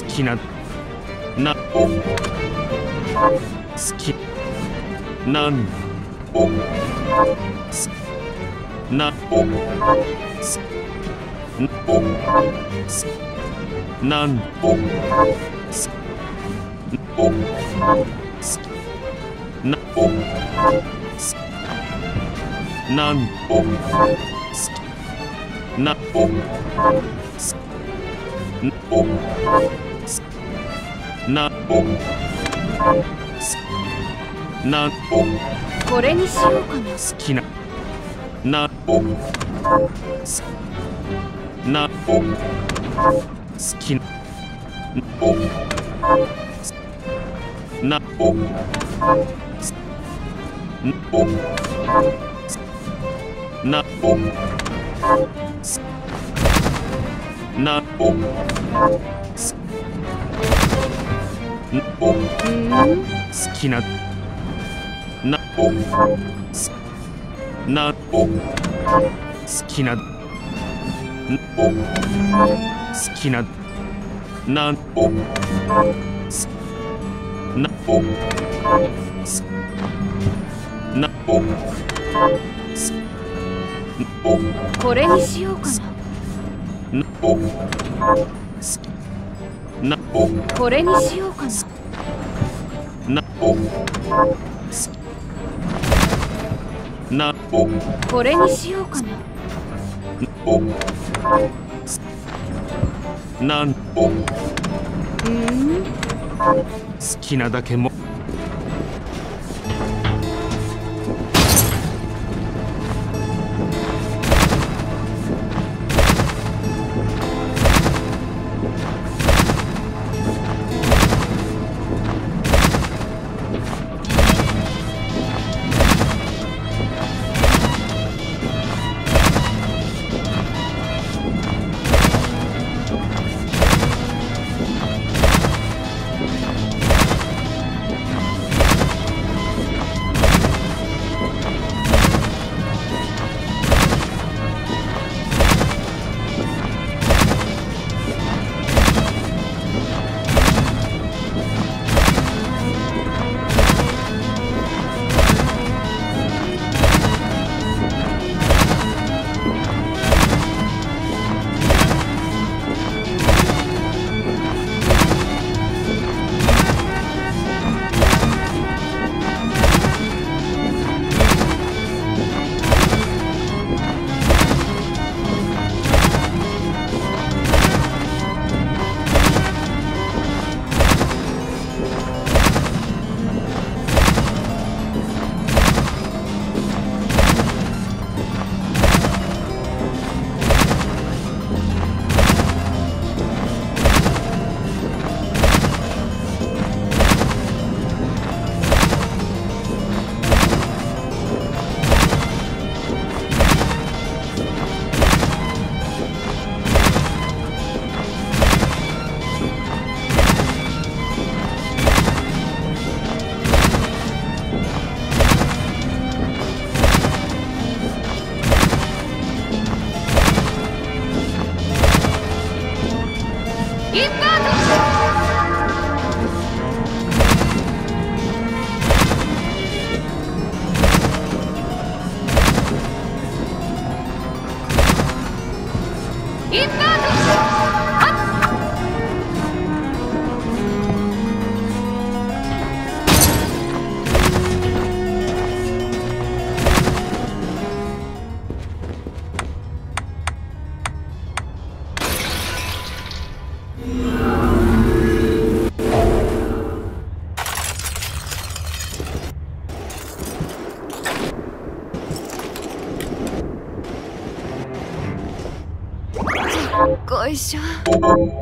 きなな好きなんすななんなすなんすなすすなすなこれにしようかな好きななすな好きなすなすなすなす好きななな好きな好きななななこれにしようかななこれにしようかな。なこれにしようかな。なん？好きなだけも you.